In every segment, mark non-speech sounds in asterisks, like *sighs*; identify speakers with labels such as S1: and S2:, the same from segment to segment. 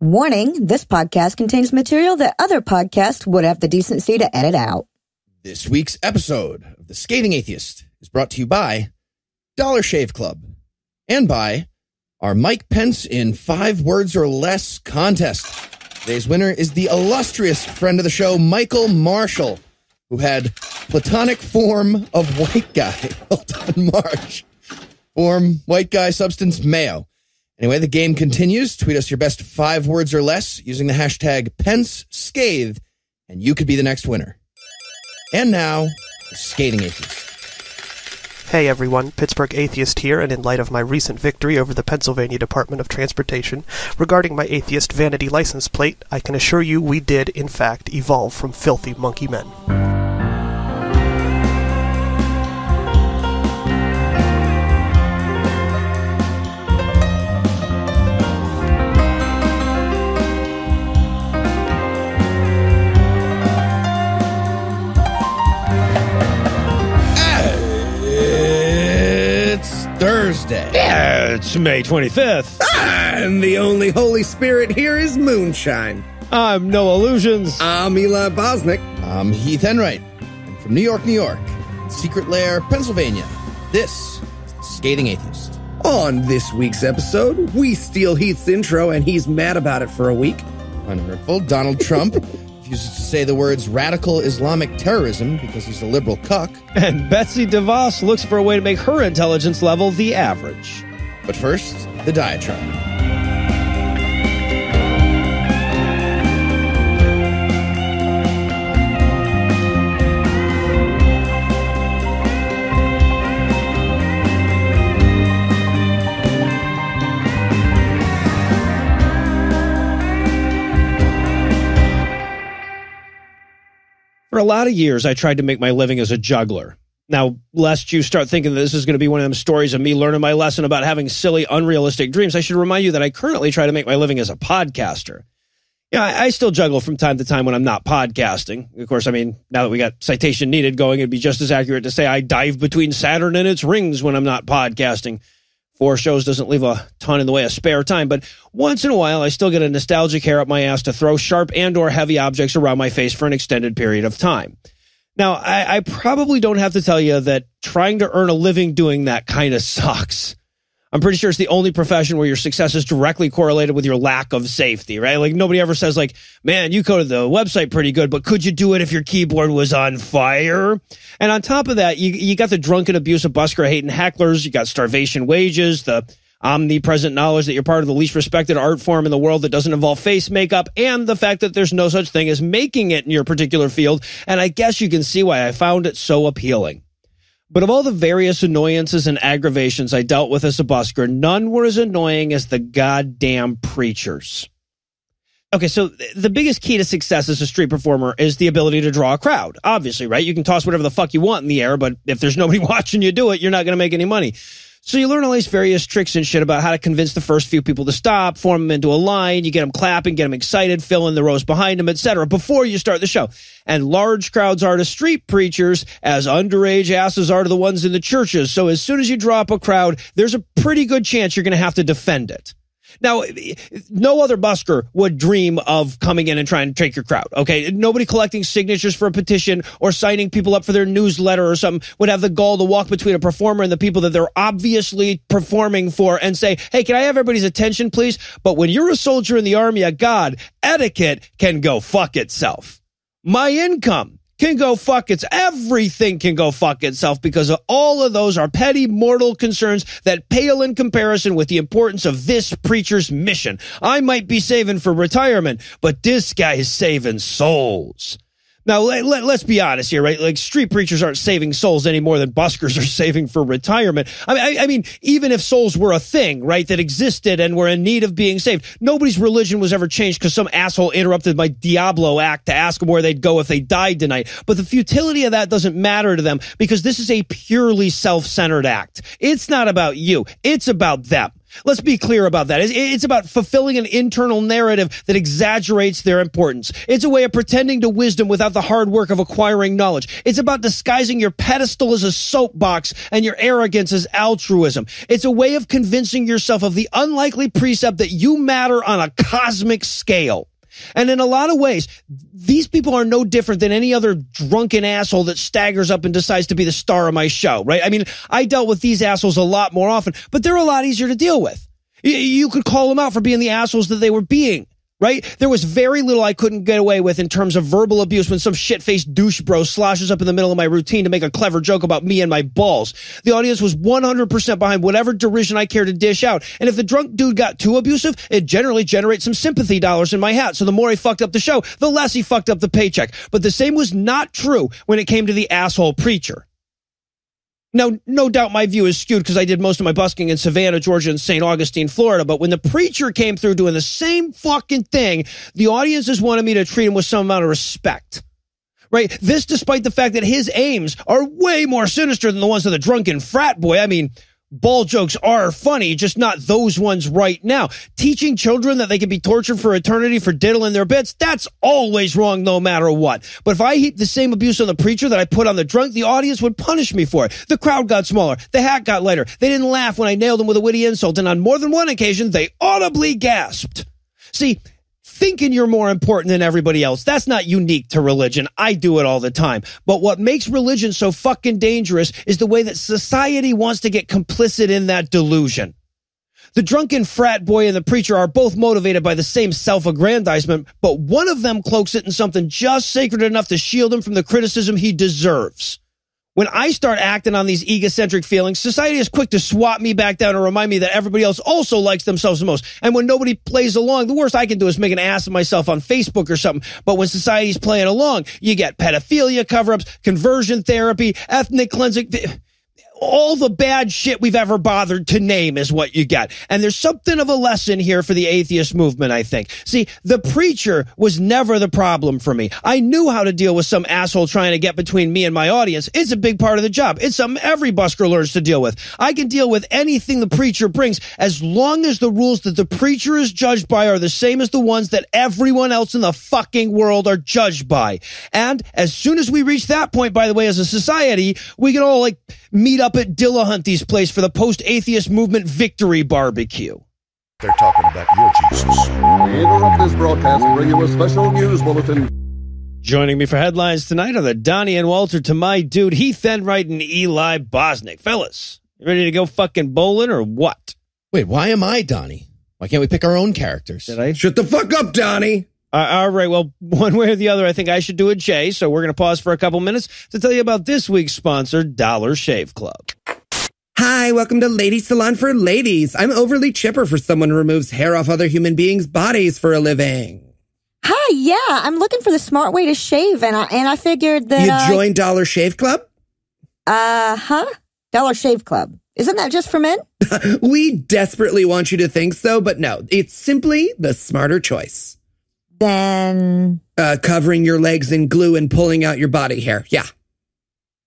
S1: Warning this podcast contains material that other podcasts would have the decency to edit out.
S2: This week's episode of The Scathing Atheist is brought to you by Dollar Shave Club and by our Mike Pence in Five Words or Less contest. Today's winner is the illustrious friend of the show, Michael Marshall, who had platonic form of white guy. *laughs* Done, Marsh. Form white guy, substance mayo. Anyway, the game continues. Tweet us your best five words or less using the hashtag Pence Scathe, and you could be the next winner. And now, the Scathing Atheist.
S3: Hey everyone, Pittsburgh Atheist here, and in light of my recent victory over the Pennsylvania Department of Transportation regarding my atheist vanity license plate, I can assure you we did, in fact, evolve from filthy monkey men.
S2: It's
S4: May 25th.
S5: And the only Holy Spirit here is moonshine.
S4: I'm Noah Lugeons.
S5: I'm Eli Bosnick.
S2: I'm Heath Enwright. And from New York, New York, Secret Lair, Pennsylvania, this is the Scathing Atheist.
S5: On this week's episode, we steal Heath's intro and he's mad about it for a week.
S2: Unhurtful, Donald Trump *laughs* refuses to say the words radical Islamic terrorism because he's a liberal cuck.
S4: And Betsy DeVos looks for a way to make her intelligence level the average.
S2: But first, the diatribe.
S4: For a lot of years, I tried to make my living as a juggler. Now, lest you start thinking that this is going to be one of them stories of me learning my lesson about having silly, unrealistic dreams, I should remind you that I currently try to make my living as a podcaster. Yeah, I, I still juggle from time to time when I'm not podcasting. Of course, I mean, now that we got citation needed going, it'd be just as accurate to say I dive between Saturn and its rings when I'm not podcasting. Four shows doesn't leave a ton in the way of spare time, but once in a while, I still get a nostalgic hair up my ass to throw sharp and or heavy objects around my face for an extended period of time. Now, I, I probably don't have to tell you that trying to earn a living doing that kind of sucks. I'm pretty sure it's the only profession where your success is directly correlated with your lack of safety, right? Like nobody ever says like, man, you coded the website pretty good, but could you do it if your keyboard was on fire? And on top of that, you, you got the drunken abuse of busker hating hecklers. You got starvation wages, the omnipresent knowledge that you're part of the least respected art form in the world that doesn't involve face makeup and the fact that there's no such thing as making it in your particular field. And I guess you can see why I found it so appealing. But of all the various annoyances and aggravations I dealt with as a busker, none were as annoying as the goddamn preachers. Okay, so the biggest key to success as a street performer is the ability to draw a crowd. Obviously, right? You can toss whatever the fuck you want in the air, but if there's nobody *laughs* watching you do it, you're not going to make any money. So you learn all these various tricks and shit about how to convince the first few people to stop, form them into a line, you get them clapping, get them excited, fill in the rows behind them, etc. before you start the show. And large crowds are to street preachers as underage asses are to the ones in the churches. So as soon as you draw up a crowd, there's a pretty good chance you're going to have to defend it. Now, no other busker would dream of coming in and trying to take your crowd. Okay. Nobody collecting signatures for a petition or signing people up for their newsletter or something would have the gall to walk between a performer and the people that they're obviously performing for and say, Hey, can I have everybody's attention, please? But when you're a soldier in the army of God, etiquette can go fuck itself. My income can go fuck its everything can go fuck itself because of all of those are petty mortal concerns that pale in comparison with the importance of this preacher's mission. I might be saving for retirement, but this guy is saving souls. Now, let, let, us be honest here, right? Like street preachers aren't saving souls any more than buskers are *laughs* saving for retirement. I mean, I, I mean, even if souls were a thing, right, that existed and were in need of being saved, nobody's religion was ever changed because some asshole interrupted my diabolo act to ask them where they'd go if they died tonight. But the futility of that doesn't matter to them because this is a purely self-centered act. It's not about you. It's about them. Let's be clear about that. It's about fulfilling an internal narrative that exaggerates their importance. It's a way of pretending to wisdom without the hard work of acquiring knowledge. It's about disguising your pedestal as a soapbox and your arrogance as altruism. It's a way of convincing yourself of the unlikely precept that you matter on a cosmic scale. And in a lot of ways, these people are no different than any other drunken asshole that staggers up and decides to be the star of my show, right? I mean, I dealt with these assholes a lot more often, but they're a lot easier to deal with. You could call them out for being the assholes that they were being right? There was very little I couldn't get away with in terms of verbal abuse when some shit-faced douche bro sloshes up in the middle of my routine to make a clever joke about me and my balls. The audience was 100% behind whatever derision I care to dish out. And if the drunk dude got too abusive, it generally generates some sympathy dollars in my hat. So the more he fucked up the show, the less he fucked up the paycheck. But the same was not true when it came to the asshole preacher. Now, no doubt my view is skewed because I did most of my busking in Savannah, Georgia, and St. Augustine, Florida. But when the preacher came through doing the same fucking thing, the audiences wanted me to treat him with some amount of respect. Right? This despite the fact that his aims are way more sinister than the ones of the drunken frat boy. I mean, ball jokes are funny, just not those ones right now. Teaching children that they can be tortured for eternity for diddling their bits, that's always wrong no matter what. But if I heap the same abuse on the preacher that I put on the drunk, the audience would punish me for it. The crowd got smaller. The hat got lighter. They didn't laugh when I nailed them with a witty insult. And on more than one occasion, they audibly gasped. See, thinking you're more important than everybody else. That's not unique to religion. I do it all the time. But what makes religion so fucking dangerous is the way that society wants to get complicit in that delusion. The drunken frat boy and the preacher are both motivated by the same self-aggrandizement, but one of them cloaks it in something just sacred enough to shield him from the criticism he deserves. When I start acting on these egocentric feelings, society is quick to swap me back down and remind me that everybody else also likes themselves the most. And when nobody plays along, the worst I can do is make an ass of myself on Facebook or something. But when society's playing along, you get pedophilia cover-ups, conversion therapy, ethnic cleansing all the bad shit we've ever bothered to name is what you get. And there's something of a lesson here for the atheist movement, I think. See, the preacher was never the problem for me. I knew how to deal with some asshole trying to get between me and my audience. It's a big part of the job. It's something every busker learns to deal with. I can deal with anything the preacher brings as long as the rules that the preacher is judged by are the same as the ones that everyone else in the fucking world are judged by. And as soon as we reach that point, by the way, as a society, we can all like meet up at Dillahunty's place for the post-atheist movement victory barbecue.
S6: They're talking about your Jesus.
S7: We interrupt this broadcast and bring you a special news bulletin.
S4: Joining me for headlines tonight are the Donnie and Walter to my dude Heath Enwright and Eli Bosnick. Fellas, you ready to go fucking bowling or what?
S2: Wait, why am I Donnie? Why can't we pick our own characters?
S4: Did I?
S5: Shut the fuck up, Donnie.
S4: Uh, all right. Well, *laughs* one way or the other, I think I should do a J. So we're going to pause for a couple minutes to tell you about this week's sponsor, Dollar Shave Club.
S5: Hi, welcome to Lady Salon for Ladies. I'm overly chipper for someone who removes hair off other human beings' bodies for a living.
S1: Hi, yeah, I'm looking for the smart way to shave, and I and I figured that
S5: You
S1: uh,
S5: joined Dollar Shave Club?
S1: Uh huh. Dollar Shave Club. Isn't that just for men? *laughs*
S5: we desperately want you to think so, but no, it's simply the smarter choice.
S1: Then
S5: Uh, covering your legs in glue and pulling out your body hair. Yeah.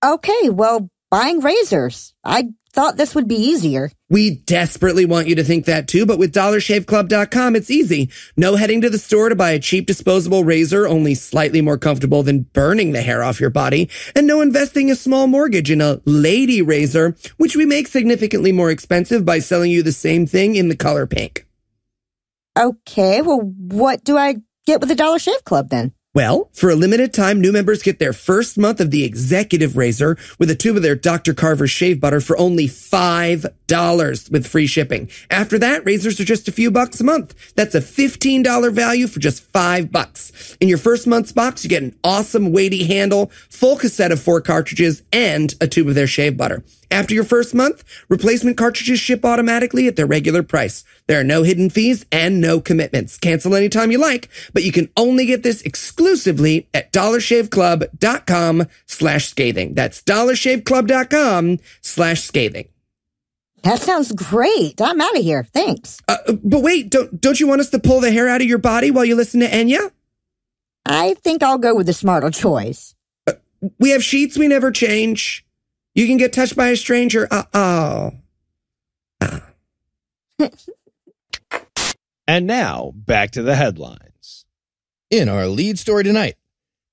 S1: okay. Well, buying razors. I thought this would be easier.
S5: We desperately want you to think that too, but with dollarshaveclub.com, it's easy. No heading to the store to buy a cheap disposable razor, only slightly more comfortable than burning the hair off your body, and no investing a small mortgage in a lady razor, which we make significantly more expensive by selling you the same thing in the color pink.
S1: Okay. Well, what do I get with the Dollar Shave Club then?
S5: Well, for a limited time, new members get their first month of the executive razor with a tube of their Dr. Carver's shave butter for only $5 with free shipping. After that, razors are just a few bucks a month. That's a $15 value for just five bucks. In your first month's box, you get an awesome weighty handle, full cassette of four cartridges, and a tube of their shave butter. After your first month, replacement cartridges ship automatically at their regular price. There are no hidden fees and no commitments. Cancel anytime you like, but you can only get this exclusively at dollarshaveclub.com slash scathing. That's dollarshaveclub.com slash scathing.
S1: That sounds great. I'm out of here. Thanks.
S5: Uh, but wait, don't, don't you want us to pull the hair out of your body while you listen to Enya?
S1: I think I'll go with the smarter choice.
S5: We have sheets we never change. You can get touched by a stranger. Uh oh. *laughs*
S4: And now back to the headlines.
S2: In our lead story tonight,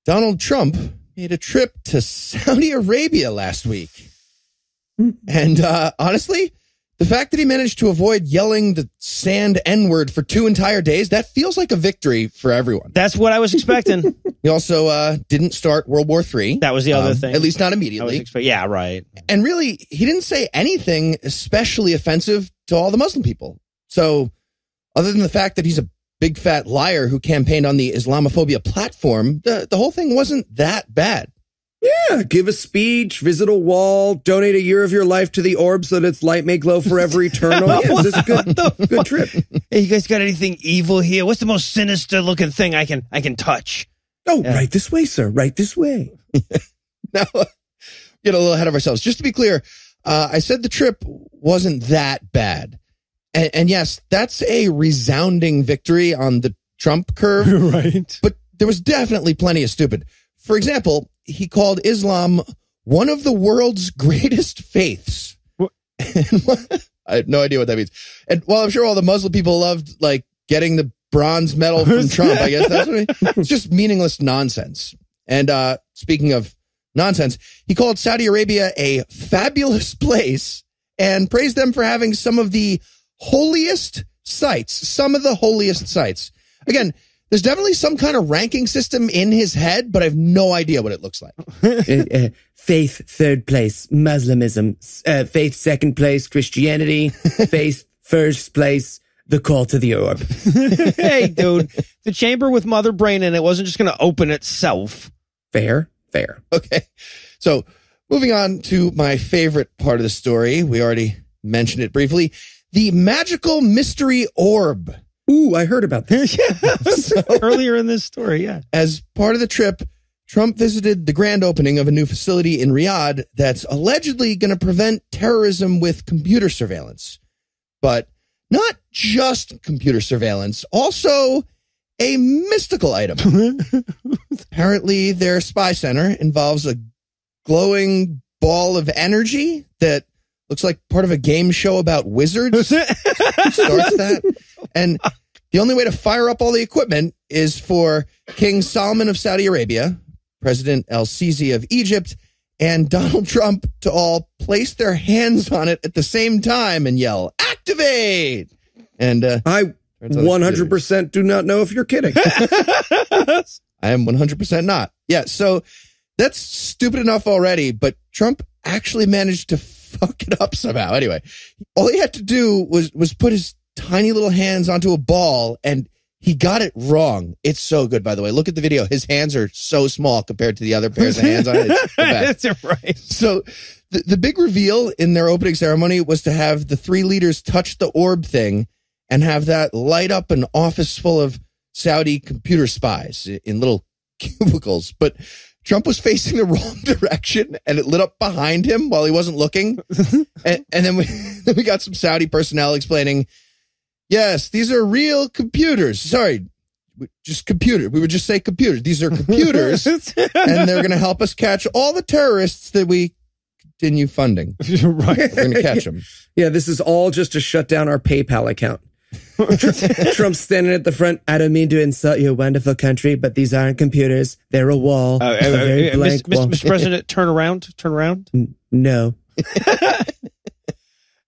S2: Donald Trump made a trip to Saudi Arabia last week. and uh, honestly, the fact that he managed to avoid yelling the sand N word for two entire days, that feels like a victory for everyone.
S4: That's what I was expecting. *laughs*
S2: He also uh, didn't start World War III.
S4: that was the other
S2: um,
S4: thing.
S2: At least not immediately.
S4: expect- yeah, right.
S2: and really, he didn't say anything especially offensive to all the Muslim people. So, other than the fact that he's a big fat liar who campaigned on the Islamophobia platform, the, the whole thing wasn't that bad.
S5: Yeah, give a speech, visit a wall, donate a year of your life to the orb so that its light may glow forever eternal. *laughs* Yeah, this is a good, good trip.
S4: Hey, you guys got anything evil here? What's the most sinister looking thing I can I can touch?
S5: Oh, right this way, sir. Right this way. *laughs*
S2: Now, get a little ahead of ourselves. Just to be clear, uh, I said the trip wasn't that bad. And, and yes, that's a resounding victory on the Trump curve. *laughs*
S4: right.
S2: but there was definitely plenty of stupid. For example, he called Islam one of the world's greatest faiths. *laughs* I have no idea what that means. And while I'm sure all the Muslim people loved like getting the bronze medal *laughs* from Trump, I guess that's what he, it's just meaningless nonsense. And uh speaking of nonsense, he called Saudi Arabia a fabulous place and praised them for having some of the holiest sites, some of the holiest sites. Again, there's definitely some kind of ranking system in his head, but I have no idea what it looks like. *laughs*
S5: Uh, uh, faith, third place, Muslimism. Uh, faith, second place, Christianity. *laughs* faith, first place, the call to the orb. *laughs*
S4: hey, dude, the chamber with Mother Brain in it wasn't just going to open itself.
S5: Fair, fair.
S2: Okay. So moving on to my favorite part of the story. We already mentioned it briefly. The magical mystery orb.
S5: Ooh, I heard about this. *laughs* *laughs*
S4: Earlier in this story, yeah.
S2: As part of the trip, Trump visited the grand opening of a new facility in Riyadh that's allegedly going to prevent terrorism with computer surveillance. But not just computer surveillance, also a mystical item. *laughs* Apparently, their spy center involves a glowing ball of energy that looks like part of a game show about wizards. starts that. And the only way to fire up all the equipment is for King Salman of Saudi Arabia, President El Sisi of Egypt, and Donald Trump to all place their hands on it at the same time and yell, activate! And uh,
S5: I
S2: turns out it's
S5: 100% do not know if you're kidding. *laughs*
S2: I am 100% not. Yeah, so that's stupid enough already, but Trump actually managed to fuck it up somehow. Anyway, all he had to do was was put his tiny little hands onto a ball and he got it wrong. It's so good, by the way. Look at the video. His hands are so small compared to the other pairs of hands on it. It's the best. *laughs*
S4: That's right.
S2: So the, the big reveal in their opening ceremony was to have the three leaders touch the orb thing and have that light up an office full of Saudi computer spies in little *laughs* cubicles. But Trump was facing the *laughs* wrong direction and it lit up behind him while he wasn't looking. *laughs* and, and then we *laughs* then we got some Saudi personnel explaining, yes, these are real computers. Sorry, just computer. We would just say computers. These are computers and they're going to help us catch all the terrorists that we continue funding.
S4: right.
S2: We're going to catch them.
S5: yeah, this is all just to shut down our PayPal account. *laughs* Trump's standing at the front. I don't mean to insult your wonderful country, but these aren't computers. They're a wall.
S4: Uh,
S5: a
S4: uh,
S5: very
S4: uh,
S5: blank
S4: Mr.
S5: wall.
S4: Mr. President, *laughs* turn around. Turn around.
S5: No. *laughs*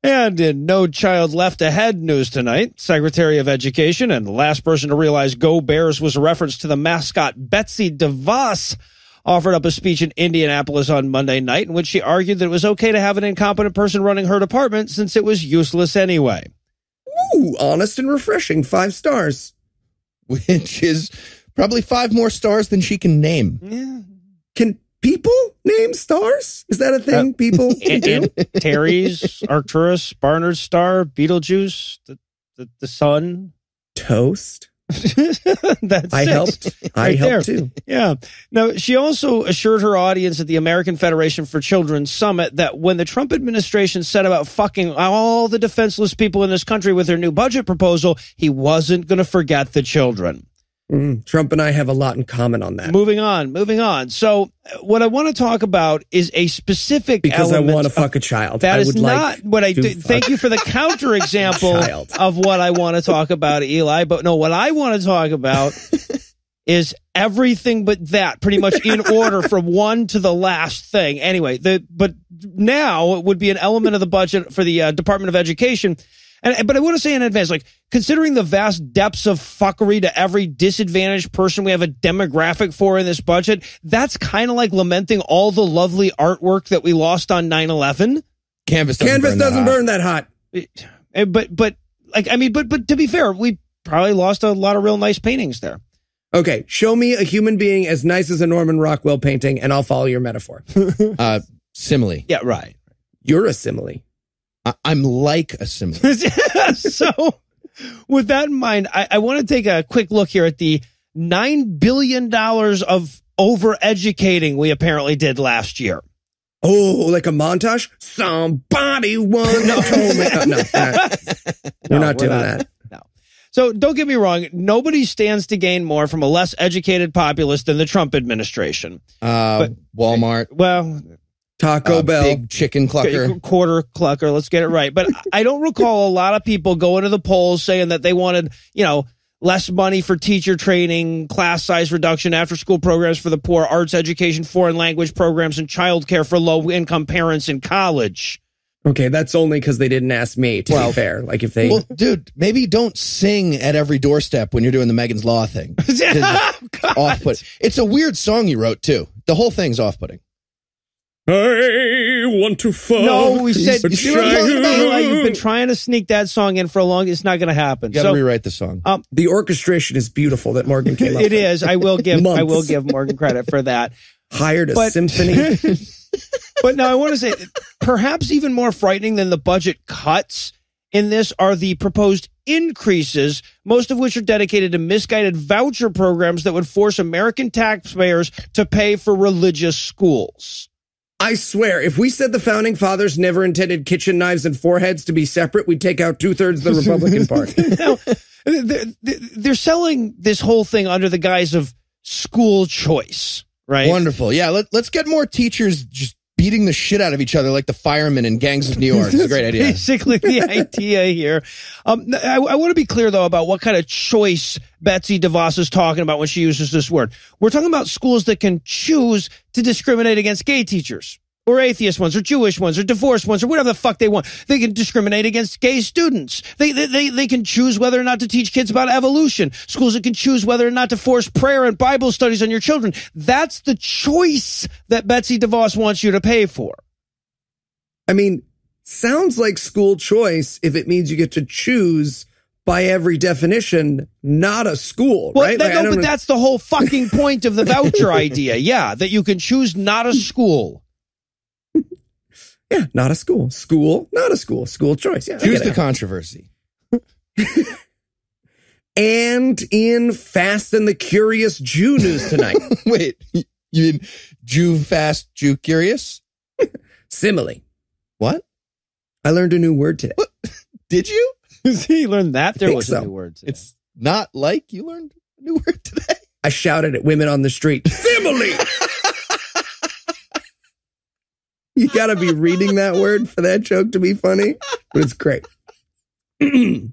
S4: And in No Child Left Ahead news tonight, Secretary of Education and the last person to realize Go Bears was a reference to the mascot Betsy DeVos offered up a speech in Indianapolis on Monday night in which she argued that it was okay to have an incompetent person running her department since it was useless anyway.
S5: Ooh, honest and refreshing. Five stars. *laughs*
S2: Which is probably five more stars than she can name.
S4: Yeah.
S5: Can people name stars? Is that a thing uh, people *laughs* can
S4: And,
S5: do?
S4: and Terry's, Arcturus, Barnard's Star, Beetlejuice, the, the, the sun.
S5: Toast. *laughs*
S4: That's
S5: I
S4: six.
S5: helped. I
S4: Right there.
S5: helped too.
S4: Yeah. Now, she also assured her audience at the American Federation for Children Summit that when the Trump administration set about fucking all the defenseless people in this country with their new budget proposal, he wasn't going to forget the children.
S5: Mm, Trump and I have a lot in common on that.
S4: Moving on, moving on. So, uh, what I want to talk about is a specific
S5: Because I want to fuck a child.
S4: That
S5: I
S4: is
S5: would
S4: not
S5: like
S4: what I do. Thank you for the *laughs* counterexample of what I want to talk about, Eli. But no, what I want to talk about *laughs* is everything but that, pretty much in order from one to the last thing. Anyway, the but now it would be an element of the budget for the uh, Department of Education. And, but I want to say in advance, like considering the vast depths of fuckery to every disadvantaged person we have a demographic for in this budget, that's kind of like lamenting all the lovely artwork that we lost on 9-11.
S2: Canvas doesn't
S5: Canvas
S2: burn that
S5: doesn't
S2: hot.
S5: burn that hot.
S4: Eh, But, but like, I mean, but, but to be fair, we probably lost a lot of real nice paintings there.
S5: Okay, show me a human being as nice as a Norman Rockwell painting, and I'll follow your metaphor. *laughs*
S2: Uh, simile.
S4: Yeah, right.
S5: You're a simile.
S2: I- I'm like a simile. *laughs*
S4: so, with that in mind, I, I want to take a quick look here at the $9 billion of overeducating we apparently did last year.
S5: Oh, like a montage? Somebody once told me. Oh, no, *laughs* we're not, we're not doing that.
S4: No. So don't get me wrong. Nobody stands to gain more from a less educated populace than the Trump administration.
S2: Uh, Walmart.
S4: Well,
S5: Taco
S2: uh,
S5: Bell.
S2: Big chicken clucker.
S4: quarter clucker. Let's get it right. But *laughs* I don't recall a lot of people going to the polls saying that they wanted, you know, less money for teacher training, class size reduction, after school programs for the poor, arts education, foreign language programs, and childcare for low income parents in college.
S5: Okay, that's only because they didn't ask me, to
S2: Well-
S5: be fair. Like if they.
S2: Well, dude, maybe don't sing at every doorstep when you're doing the Megan's Law thing. *laughs* off put. It's a weird song you wrote too. The whole thing's off putting.
S5: I want to fuck.
S4: No, we said you see what I'm about? Like, you've been trying to sneak that song in for a long. It's not going to happen.
S2: You got to
S4: So
S2: rewrite the song.
S5: Um, the orchestration is beautiful that Morgan came up *laughs*
S4: it
S5: with.
S4: is. I will give. I will give Morgan credit for that. *laughs*
S5: Hired a
S4: But-
S5: symphony. *laughs*
S4: But now I want to say, perhaps even more frightening than the budget cuts in this are the proposed increases, most of which are dedicated to misguided voucher programs that would force American taxpayers to pay for religious schools.
S5: I swear, if we said the founding fathers never intended kitchen knives and foreheads to be separate, we'd take out two thirds of the Republican *laughs* Party. *laughs*
S4: Now, they're, they're selling this whole thing under the guise of school choice, right?
S2: Wonderful. Yeah, let, let's get more teachers just beating the shit out of each other like the firemen in Gangs of New York. It's a great *laughs* idea.
S4: Basically, the *laughs* idea here. Um, I, I want to be clear though about what kind of choice Betsy DeVos is talking about when she uses this word. We're talking about schools that can choose to discriminate against gay teachers. Or atheist ones, or Jewish ones, or divorced ones, or whatever the fuck they want. They can discriminate against gay students. They, they, they, they can choose whether or not to teach kids about evolution. Schools that can choose whether or not to force prayer and Bible studies on your children. That's the choice that Betsy DeVos wants you to pay for.
S5: I mean, sounds like school choice if it means you get to choose by every definition, not a school,
S4: Well,
S5: right?
S4: that-
S5: Like,
S4: no, but
S5: know-
S4: that's the whole fucking point of the voucher *laughs* idea. Yeah, that you can choose not a school.
S5: Yeah, not a school. School, not a school. School choice. Yeah. I
S2: Choose the
S5: it.
S2: controversy. *laughs*
S5: and in Fast and the Curious Jew news tonight, *laughs*
S2: Wait, you mean Jew fast, Jew curious? *laughs*
S5: simile.
S2: What?
S5: I learned a new word today.
S2: Did you?
S4: he learned that there was
S5: so.
S4: a new word. today.
S2: It's not like you learned a new word today.
S5: I shouted at women on the street. Simile. *laughs* you got to be reading that word for that joke to be funny, but it's great. *clears throat*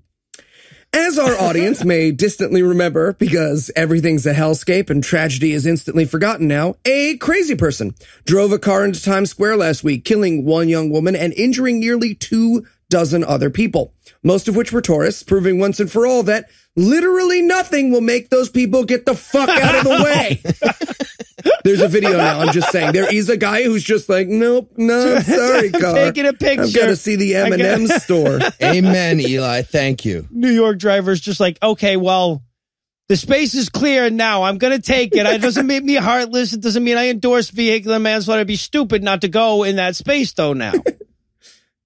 S5: As our audience may distantly remember, because everything's a hellscape and tragedy is instantly forgotten now, a crazy person drove a car into Times Square last week, killing one young woman and injuring nearly two dozen other people, most of which were tourists, proving once and for all that literally nothing will make those people get the fuck out of the *laughs* way. There's a video now. I'm just saying there is a guy who's just like, nope, no, *laughs* sorry, car.
S4: Taking a picture.
S5: I've got to see the
S4: I
S5: M and
S4: got-
S5: M *laughs* store.
S2: Amen, Eli. Thank you.
S4: New York driver's just like, okay, well, the space is clear now. I'm going to take it. It doesn't make me heartless. It doesn't mean I endorse vehicular manslaughter. It'd be stupid not to go in that space, though, now. *laughs*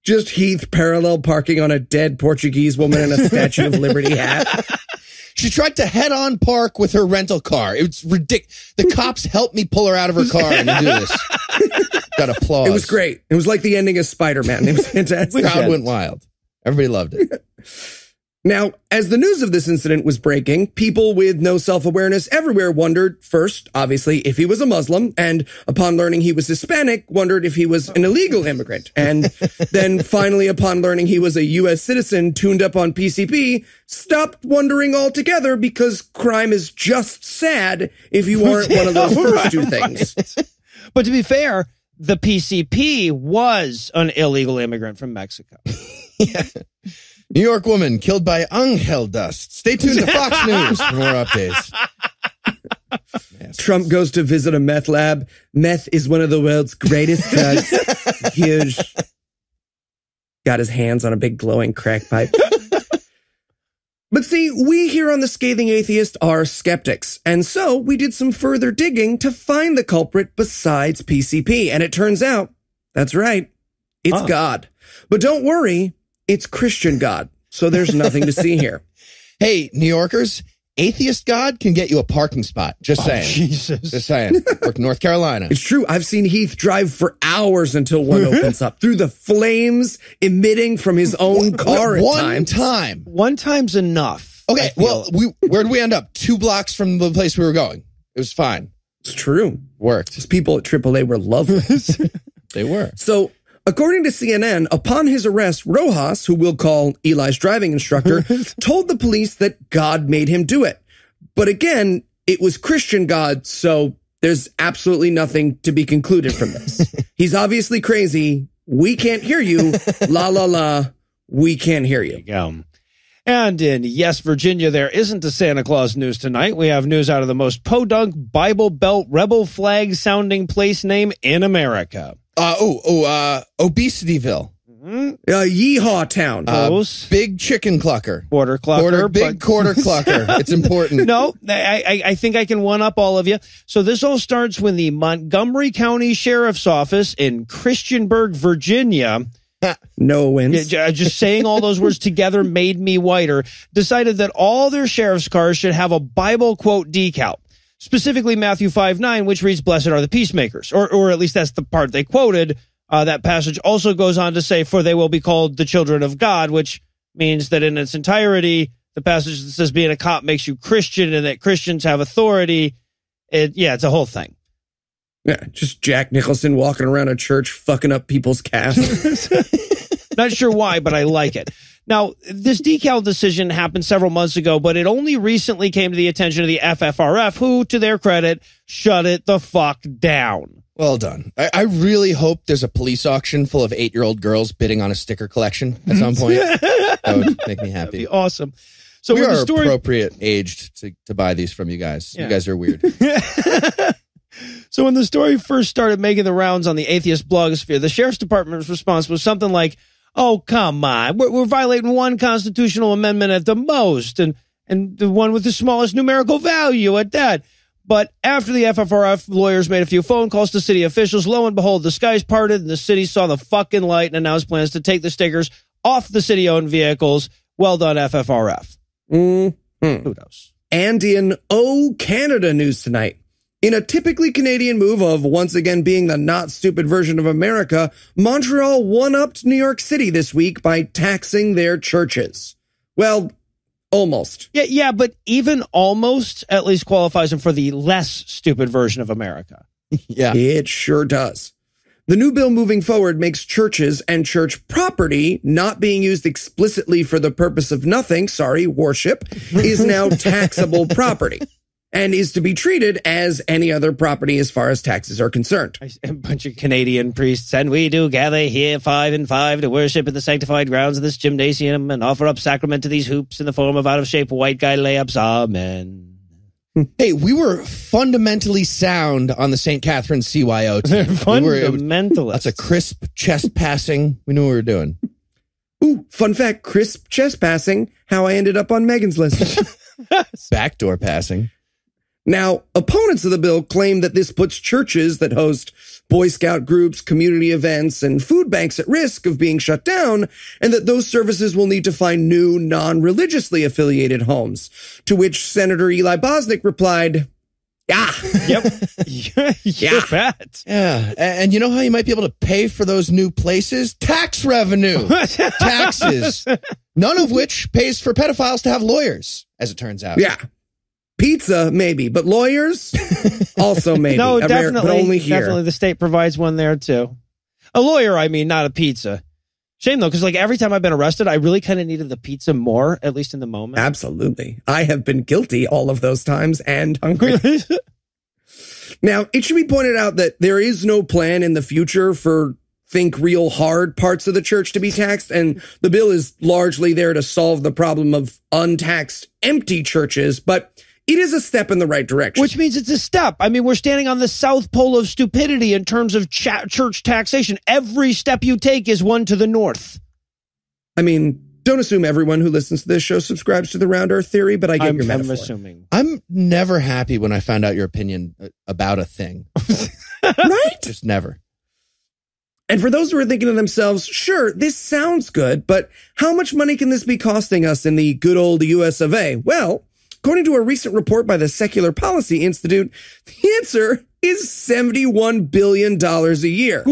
S5: Just Heath parallel parking on a dead Portuguese woman in a Statue of Liberty hat.
S2: She tried to head on park with her rental car. It's ridiculous. The cops helped me pull her out of her car and do this. *laughs* Got applause.
S5: It was great. It was like the ending of Spider Man. It was *laughs* fantastic.
S2: Crowd went wild. Everybody loved it. *laughs*
S5: Now, as the news of this incident was breaking, people with no self awareness everywhere wondered first, obviously, if he was a Muslim, and upon learning he was Hispanic, wondered if he was an illegal immigrant. And *laughs* then finally, upon learning he was a U.S. citizen tuned up on PCP, stopped wondering altogether because crime is just sad if you aren't one of those *laughs* first two things.
S4: But to be fair, the PCP was an illegal immigrant from Mexico. *laughs*
S2: New York woman killed by angel dust. Stay tuned to Fox *laughs* News for more updates.
S5: Trump goes to visit a meth lab. Meth is one of the world's greatest drugs. *laughs* Huge. Got his hands on a big glowing crack pipe. But see, we here on The Scathing Atheist are skeptics, and so we did some further digging to find the culprit besides PCP, and it turns out, that's right, it's
S4: Huh.
S5: God. But don't worry, it's Christian God, so there's nothing to see here. *laughs*
S2: Hey, New Yorkers, atheist God can get you a parking spot. Just oh, saying.
S4: Jesus.
S2: Just saying. *laughs* Work North Carolina.
S5: It's true. I've seen Heath drive for hours until one *laughs* opens up through the flames emitting from his own car at
S2: One
S5: times.
S2: time.
S4: One time's enough.
S2: Okay, well, we where'd we end up? Two blocks from the place we were going. It was fine.
S5: It's true.
S2: Worked.
S5: These people at AAA were lovely.
S2: They were.
S5: so, according to CNN, upon his arrest, Rojas, who we'll call Eli's driving instructor, *laughs* told the police that God made him do it. But again, it was Christian God, so there's absolutely nothing to be concluded from this. *laughs* He's obviously crazy. We can't hear you. La la la. We can't hear you.
S4: go. And in Yes, Virginia, there isn't a Santa Claus news tonight. We have news out of the most podunk Bible Belt rebel flag sounding place name in America.
S2: Uh, oh, oh, uh, Obesityville.
S5: Uh, Yeehaw Town.
S2: Uh, big chicken clucker.
S4: Quarter clucker.
S2: Quarter, big
S4: but-
S2: quarter clucker. *laughs* It's important.
S4: no, I, I, I think I can one up all of you. So this all starts when the Montgomery County Sheriff's Office in Christiansburg, Virginia, *laughs*
S5: no wins.
S4: Yeah, j- uh, just saying all those words together made me whiter. Decided that all their sheriff's cars should have a Bible quote decal, specifically Matthew 5 9, which reads, Blessed are the peacemakers. Or, or at least that's the part they quoted. Uh, that passage also goes on to say, For they will be called the children of God, which means that in its entirety, the passage that says being a cop makes you Christian and that Christians have authority. It, yeah, it's a whole thing.
S5: Yeah, just Jack Nicholson walking around a church fucking up people's *laughs* casts.
S4: Not sure why, but I like it. Now, this decal decision happened several months ago, but it only recently came to the attention of the FFRF, who, to their credit, shut it the fuck down.
S2: Well done. I, I really hope there's a police auction full of eight year old girls bidding on a sticker collection at some mm-hmm. point. *laughs* that would make me happy.
S4: awesome. So
S2: we are
S4: the story,
S2: appropriate aged to, to buy these from you guys.
S4: Yeah.
S2: You guys are weird. *laughs*
S4: so when the story first started making the rounds on the atheist blogosphere, the sheriff's department's response was something like, "Oh come on, we're, we're violating one constitutional amendment at the most, and and the one with the smallest numerical value at that." But after the FFRF lawyers made a few phone calls to city officials, lo and behold, the skies parted and the city saw the fucking light and announced plans to take the stickers off the city-owned vehicles. Well done, FFRF.
S5: Mm.
S4: Kudos.
S5: And in Oh Canada news tonight. In a typically Canadian move of once again being the not stupid version of America, Montreal one upped New York City this week by taxing their churches. Well, almost.
S4: Yeah, yeah, but even almost at least qualifies them for the less stupid version of America. *laughs*
S2: yeah.
S5: It sure does. The new bill moving forward makes churches and church property not being used explicitly for the purpose of nothing, sorry, worship, is now *laughs* taxable property and is to be treated as any other property as far as taxes are concerned.
S4: A bunch of Canadian priests, and we do gather here five and five to worship in the sanctified grounds of this gymnasium and offer up sacrament to these hoops in the form of out of shape white guy layups. Amen. *laughs*
S2: Hey, we were fundamentally sound on the St. Catherine CYO *laughs* team. We that's a crisp chest passing. We knew what we were doing. *laughs*
S5: Ooh, fun fact, crisp chest passing, how I ended up on Megan's list.
S2: Backdoor passing.
S5: Now, opponents of the bill claim that this puts churches that host Boy Scout groups, community events, and food banks at risk of being shut down, and that those services will need to find new, non religiously affiliated homes. To which Senator Eli Bosnick replied, Yeah. *laughs*
S4: Yep. *laughs* you
S5: Yeah.
S4: bet.
S2: Yeah. And you know how you might be able to pay for those new places? Tax revenue. *laughs* Taxes. None of which pays for pedophiles to have lawyers, as it turns out.
S5: Yeah. Pizza, maybe, but lawyers, *laughs* also maybe.
S4: no, definitely.
S5: But only here.
S4: Definitely the state provides one there too. A lawyer, I mean, not a pizza. Shame though, because like every time I've been arrested, I really kind of needed the pizza more, at least in the moment.
S5: Absolutely. I have been guilty all of those times and hungry. *laughs* Now, it should be pointed out that there is no plan in the future for think real hard parts of the church to be taxed, and the bill is largely there to solve the problem of untaxed empty churches, but it is a step in the right direction.
S4: Which means it's a step. I mean, we're standing on the south pole of stupidity in terms of cha- church taxation. Every step you take is one to the north.
S5: I mean, don't assume everyone who listens to this show subscribes to the round earth theory, but I get
S4: I'm,
S5: your
S4: I'm assuming.
S2: I'm never happy when I found out your opinion uh, about a thing. *laughs*
S5: right?
S2: Just never.
S5: And for those who are thinking to themselves, sure, this sounds good, but how much money can this be costing us in the good old US of A? Well, according to a recent report by the Secular Policy Institute, the answer is $71 billion a year.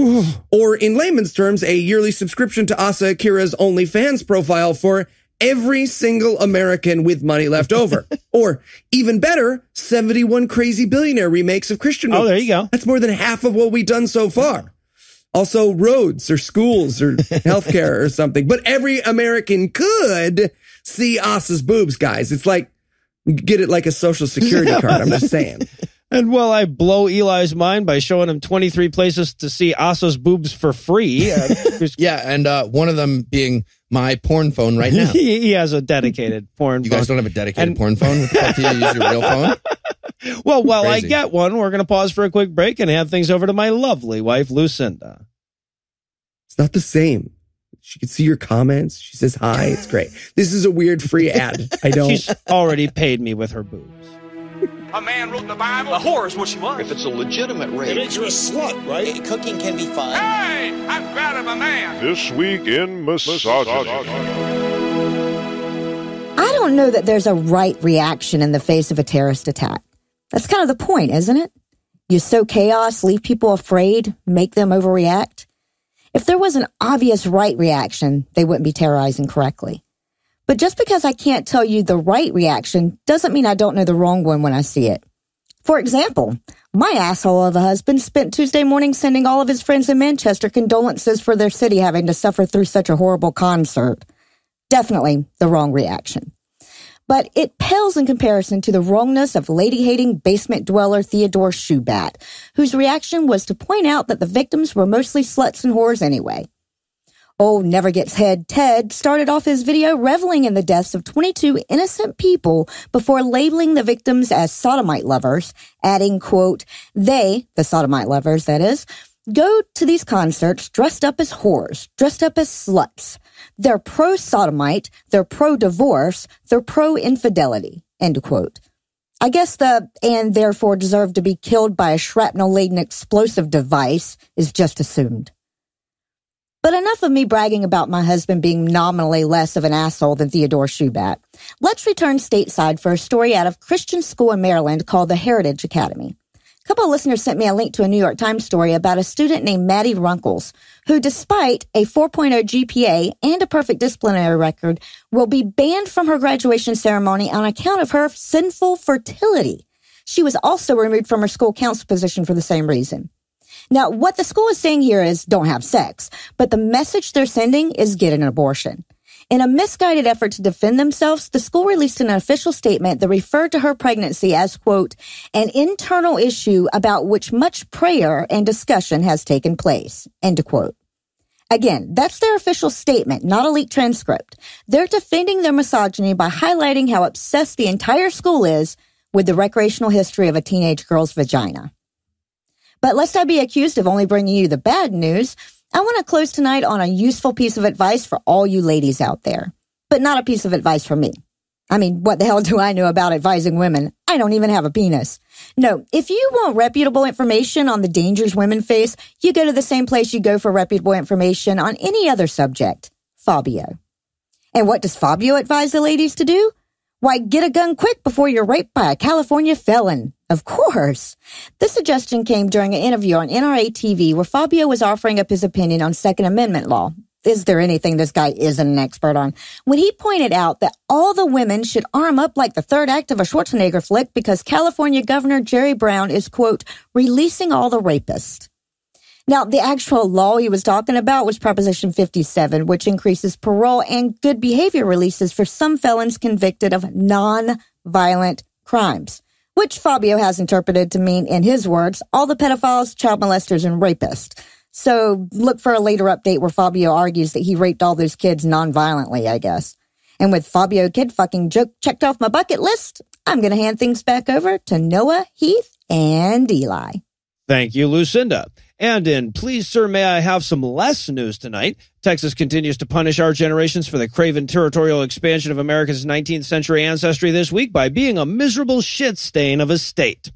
S5: or in layman's terms, a yearly subscription to Asa Akira's OnlyFans profile for every single American with money left over. *laughs* or even better, 71 crazy billionaire remakes of Christian
S4: Oh, there you go.
S5: That's more than half of what we've done so far. Also, roads or schools or *laughs* healthcare or something. But every American could see Asa's boobs, guys. It's like, get it like a social security card. I'm just saying. *laughs*
S4: And while I blow Eli's mind by showing him 23 places to see Asa's boobs for free, uh, *laughs*
S2: Yeah. And uh, one of them being my porn phone right *laughs* now.
S4: he, he has a dedicated porn phone.
S2: You
S4: phone.
S2: guys don't have a dedicated
S4: And-
S2: porn phone? What the fuck do you use your real phone?
S4: Well, while
S2: Crazy.
S4: I get one, we're going to pause for a quick break and hand things over to my lovely wife, Lucinda.
S5: It's not the same. She can see your comments. She says hi. It's *laughs* great. This is a weird free ad. I don't.
S4: She's already paid me with her boobs.
S8: A man wrote the Bible. A whore is what she was.
S9: If it's a legitimate rape,
S10: makes you a slut, right? Cooking can be fun.
S8: Hey, I'm proud of a man.
S6: This week in misogyny.
S1: I don't know that there's a right reaction in the face of a terrorist attack. That's kind of the point, isn't it? You sow chaos, leave people afraid, make them overreact. If there was an obvious right reaction, they wouldn't be terrorizing correctly. But just because I can't tell you the right reaction doesn't mean I don't know the wrong one when I see it. For example, my asshole of a husband spent Tuesday morning sending all of his friends in Manchester condolences for their city having to suffer through such a horrible concert. Definitely the wrong reaction. But it pales in comparison to the wrongness of lady hating basement dweller Theodore Shoebat, whose reaction was to point out that the victims were mostly sluts and whores anyway. Old Never Gets Head Ted started off his video reveling in the deaths of 22 innocent people before labeling the victims as sodomite lovers, adding, quote, they, the sodomite lovers, that is, go to these concerts dressed up as whores, dressed up as sluts. They're pro sodomite, they're pro divorce, they're pro infidelity, end quote. I guess the and therefore deserve to be killed by a shrapnel laden explosive device is just assumed. But enough of me bragging about my husband being nominally less of an asshole than Theodore Shoebat. Let's return stateside for a story out of Christian school in Maryland called the Heritage Academy. A couple of listeners sent me a link to a New York Times story about a student named Maddie Runkles, who despite a 4.0 GPA and a perfect disciplinary record, will be banned from her graduation ceremony on account of her sinful fertility. She was also removed from her school council position for the same reason. Now, what the school is saying here is don't have sex, but the message they're sending is get an abortion. In a misguided effort to defend themselves, the school released an official statement that referred to her pregnancy as, quote, an internal issue about which much prayer and discussion has taken place, end quote. Again, that's their official statement, not a leaked transcript. They're defending their misogyny by highlighting how obsessed the entire school is with the recreational history of a teenage girl's vagina. But lest I be accused of only bringing you the bad news, I want to close tonight on a useful piece of advice for all you ladies out there, but not a piece of advice for me. I mean, what the hell do I know about advising women? I don't even have a penis. No, if you want reputable information on the dangers women face, you go to the same place you go for reputable information on any other subject, Fabio. And what does Fabio advise the ladies to do? Why, get a gun quick before you're raped by a California felon. Of course. This suggestion came during an interview on NRA TV where Fabio was offering up his opinion on Second Amendment law. Is there anything this guy isn't an expert on? When he pointed out that all the women should arm up like the third act of a Schwarzenegger flick because California Governor Jerry Brown is, quote, releasing all the rapists. Now, the actual law he was talking about was Proposition 57, which increases parole and good behavior releases for some felons convicted of non-violent crimes, which Fabio has interpreted to mean, in his words, all the pedophiles, child molesters, and rapists. So look for a later update where Fabio argues that he raped all those kids non-violently, I guess. And with Fabio kid fucking joke checked off my bucket list, I'm going to hand things back over to Noah, Heath, and Eli.
S4: Thank you, Lucinda. And in Please, Sir, May I Have Some Less news tonight, Texas continues to punish our generations for the craven territorial expansion of America's 19th century ancestry this week by being a miserable shit stain of a state.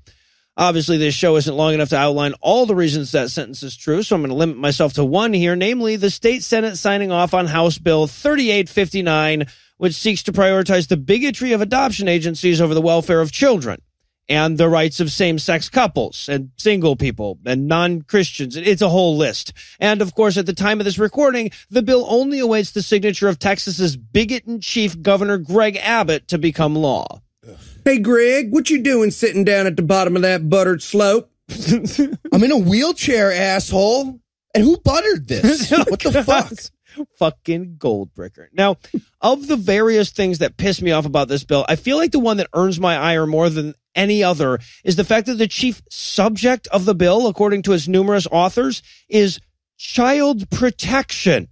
S4: Obviously, this show isn't long enough to outline all the reasons that sentence is true, so I'm going to limit myself to one here, namely the state Senate signing off on House Bill 3859, which seeks to prioritize the bigotry of adoption agencies over the welfare of children and the rights of same-sex couples and single people and non-Christians. It's a whole list. And of course, at the time of this recording, the bill only awaits the signature of Texas's bigot-in-chief Governor Greg Abbott to become law.
S5: Hey, Greg, what you doing sitting down at the bottom of that buttered slope? *laughs*
S2: I'm in a wheelchair, asshole. And who buttered this? *laughs* Oh, what the fuck?
S4: Fucking Goldbricker. Now, of the various things that piss me off about this bill, I feel like the one that earns my ire more than any other is the fact that the chief subject of the bill, according to its numerous authors, is child protection.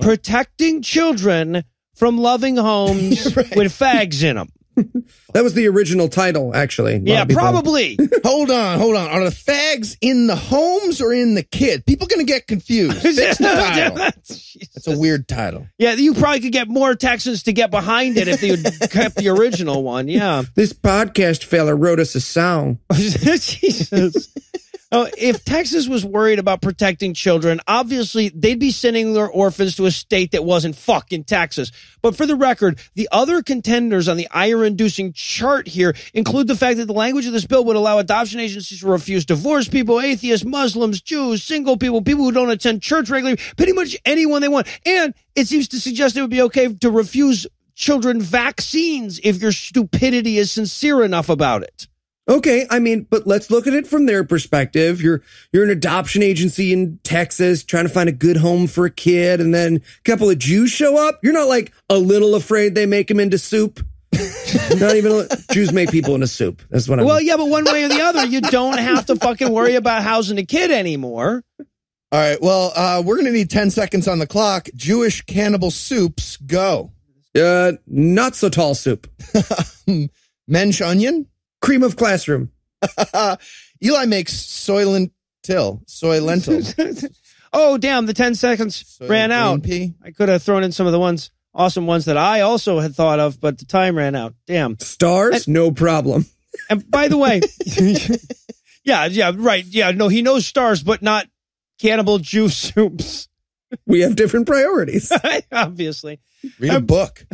S4: Protecting children from loving homes *laughs*
S2: Right.
S4: with fags in them. *laughs*
S5: That was the original title, actually.
S4: Yeah, probably. *laughs*
S2: hold on, hold on. Are the fags in the homes or in the kid? People gonna get confused. *laughs* Fix the title. That's a weird title.
S4: Yeah, you probably could get more Texans to get behind it if they kept the original one. Yeah.
S5: This podcast fella wrote us a song.
S4: Jesus. Oh, if Texas was worried about protecting children, obviously they'd be sending their orphans to a state that wasn't fucking Texas. But for the record, the other contenders on the ire-inducing chart here include the fact that the language of this bill would allow adoption agencies to refuse divorced people, atheists, Muslims, Jews, single people, people who don't attend church regularly, pretty much anyone they want. And it seems to suggest it would be okay to refuse children vaccines if your stupidity is sincere enough about it.
S5: Okay, I mean, but let's look at it from their perspective. You're you're an adoption agency in Texas trying to find a good home for a kid, and then a couple of Jews show up. You're not like a little afraid they make him into soup. *laughs* not even a, Jews make people into soup. That's what I'm.
S4: Well, yeah, but one way or the other, you don't have to fucking worry about housing a kid anymore.
S2: All right. Well, uh, we're gonna need ten seconds on the clock. Jewish cannibal soups, go.
S5: uh, not so tall soup. *laughs*
S2: Mensch onion.
S5: Cream of classroom. *laughs*
S2: Eli makes soy lentil, soy lentils. *laughs*
S4: Oh, damn, the 10 seconds
S2: Soy
S4: ran out.
S2: pea.
S4: I could have thrown in some of the ones, awesome ones that I also had thought of, but the time ran out. Damn.
S5: Stars, no problem. *laughs*
S4: And by the way, yeah, yeah, right. Yeah, no, he knows stars, but not cannibal Jew soups,
S5: We have different priorities.
S4: obviously.
S2: Read a book.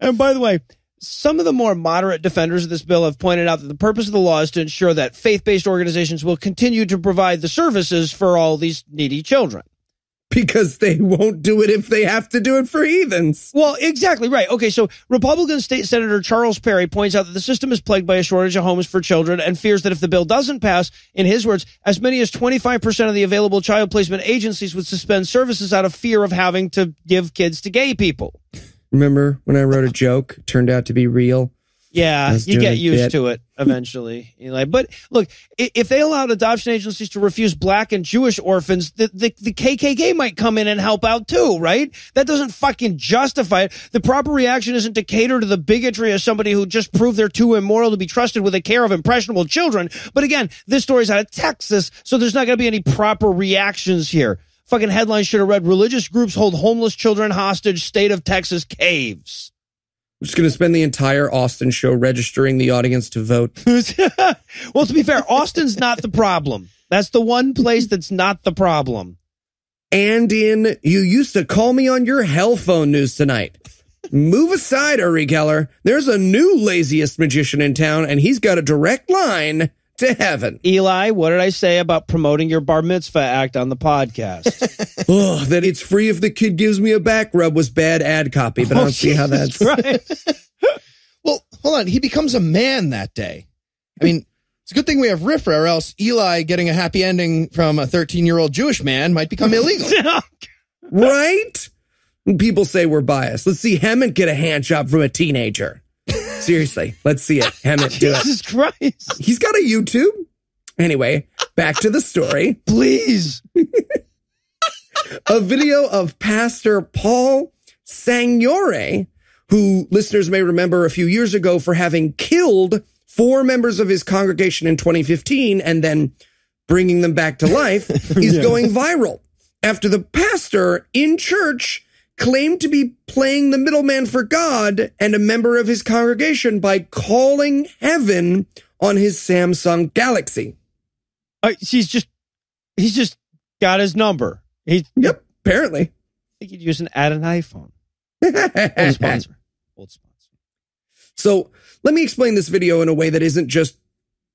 S4: And by the way, some of the more moderate defenders of this bill have pointed out that the purpose of the law is to ensure that faith-based organizations will continue to provide the services for all these needy children.
S5: because they won't do it if they have to do it for heathens.
S4: Well, exactly right. Okay, so Republican State Senator Charles Perry points out that the system is plagued by a shortage of homes for children and fears that if the bill doesn't pass, in his words, as many as 25% of the available child placement agencies would suspend services out of fear of having to give kids to gay people.
S5: Remember when I wrote a joke? Turned out to be real.
S4: Yeah, you get used
S5: bit.
S4: to it eventually, Eli. But look, if they allowed adoption agencies to refuse black and Jewish orphans, the, the, the KKK might come in and help out too, right? That doesn't fucking justify it. The proper reaction isn't to cater to the bigotry of somebody who just proved they're too immoral to be trusted with the care of impressionable children. But again, this story's out of Texas, so there's not going to be any proper reactions here. Fucking headlines should have read religious groups hold homeless children hostage, state of Texas caves.
S5: I'm just going to spend the entire Austin show registering the audience to vote. *laughs*
S4: well, to be fair, Austin's not the problem. That's the one place that's not the problem.
S5: And in You Used to Call Me on Your Hell Phone news tonight. Move aside, Uri Geller. There's a new laziest magician in town, and he's got a direct line to heaven.
S4: Eli, what did I say about promoting your bar mitzvah act on the podcast? *laughs*
S5: oh, that it's free if the kid gives me a back rub was bad ad copy, but I oh, don't
S4: Oh,
S5: see how that's. *laughs*
S4: right.
S2: Well, hold on. He becomes a man that day. I mean, it's a good thing we have RFRA, or else Eli getting a happy ending from a 13 year old Jewish man might become *laughs* illegal.
S5: Right? People say we're biased. Let's see Hammond get a hand job from a teenager. Seriously, let's see it. Hammond do it.
S4: Jesus Christ.
S5: He's got a YouTube. Anyway, back to the story.
S4: Please.
S5: a video of Pastor Paul Sanyangore, who listeners may remember a few years ago for having killed four members of his congregation in 2015 and then bringing them back to life, *laughs* is going viral after the pastor in church claimed to be playing the middleman for God and a member of his congregation by calling heaven on his Samsung Galaxy.
S4: Uh, he's just, he's just got his number. He,
S5: Yep, apparently.
S4: I think he'd use an add an iPhone. *laughs* Old sponsor. Old sponsor.
S5: So let me explain this video in a way that isn't just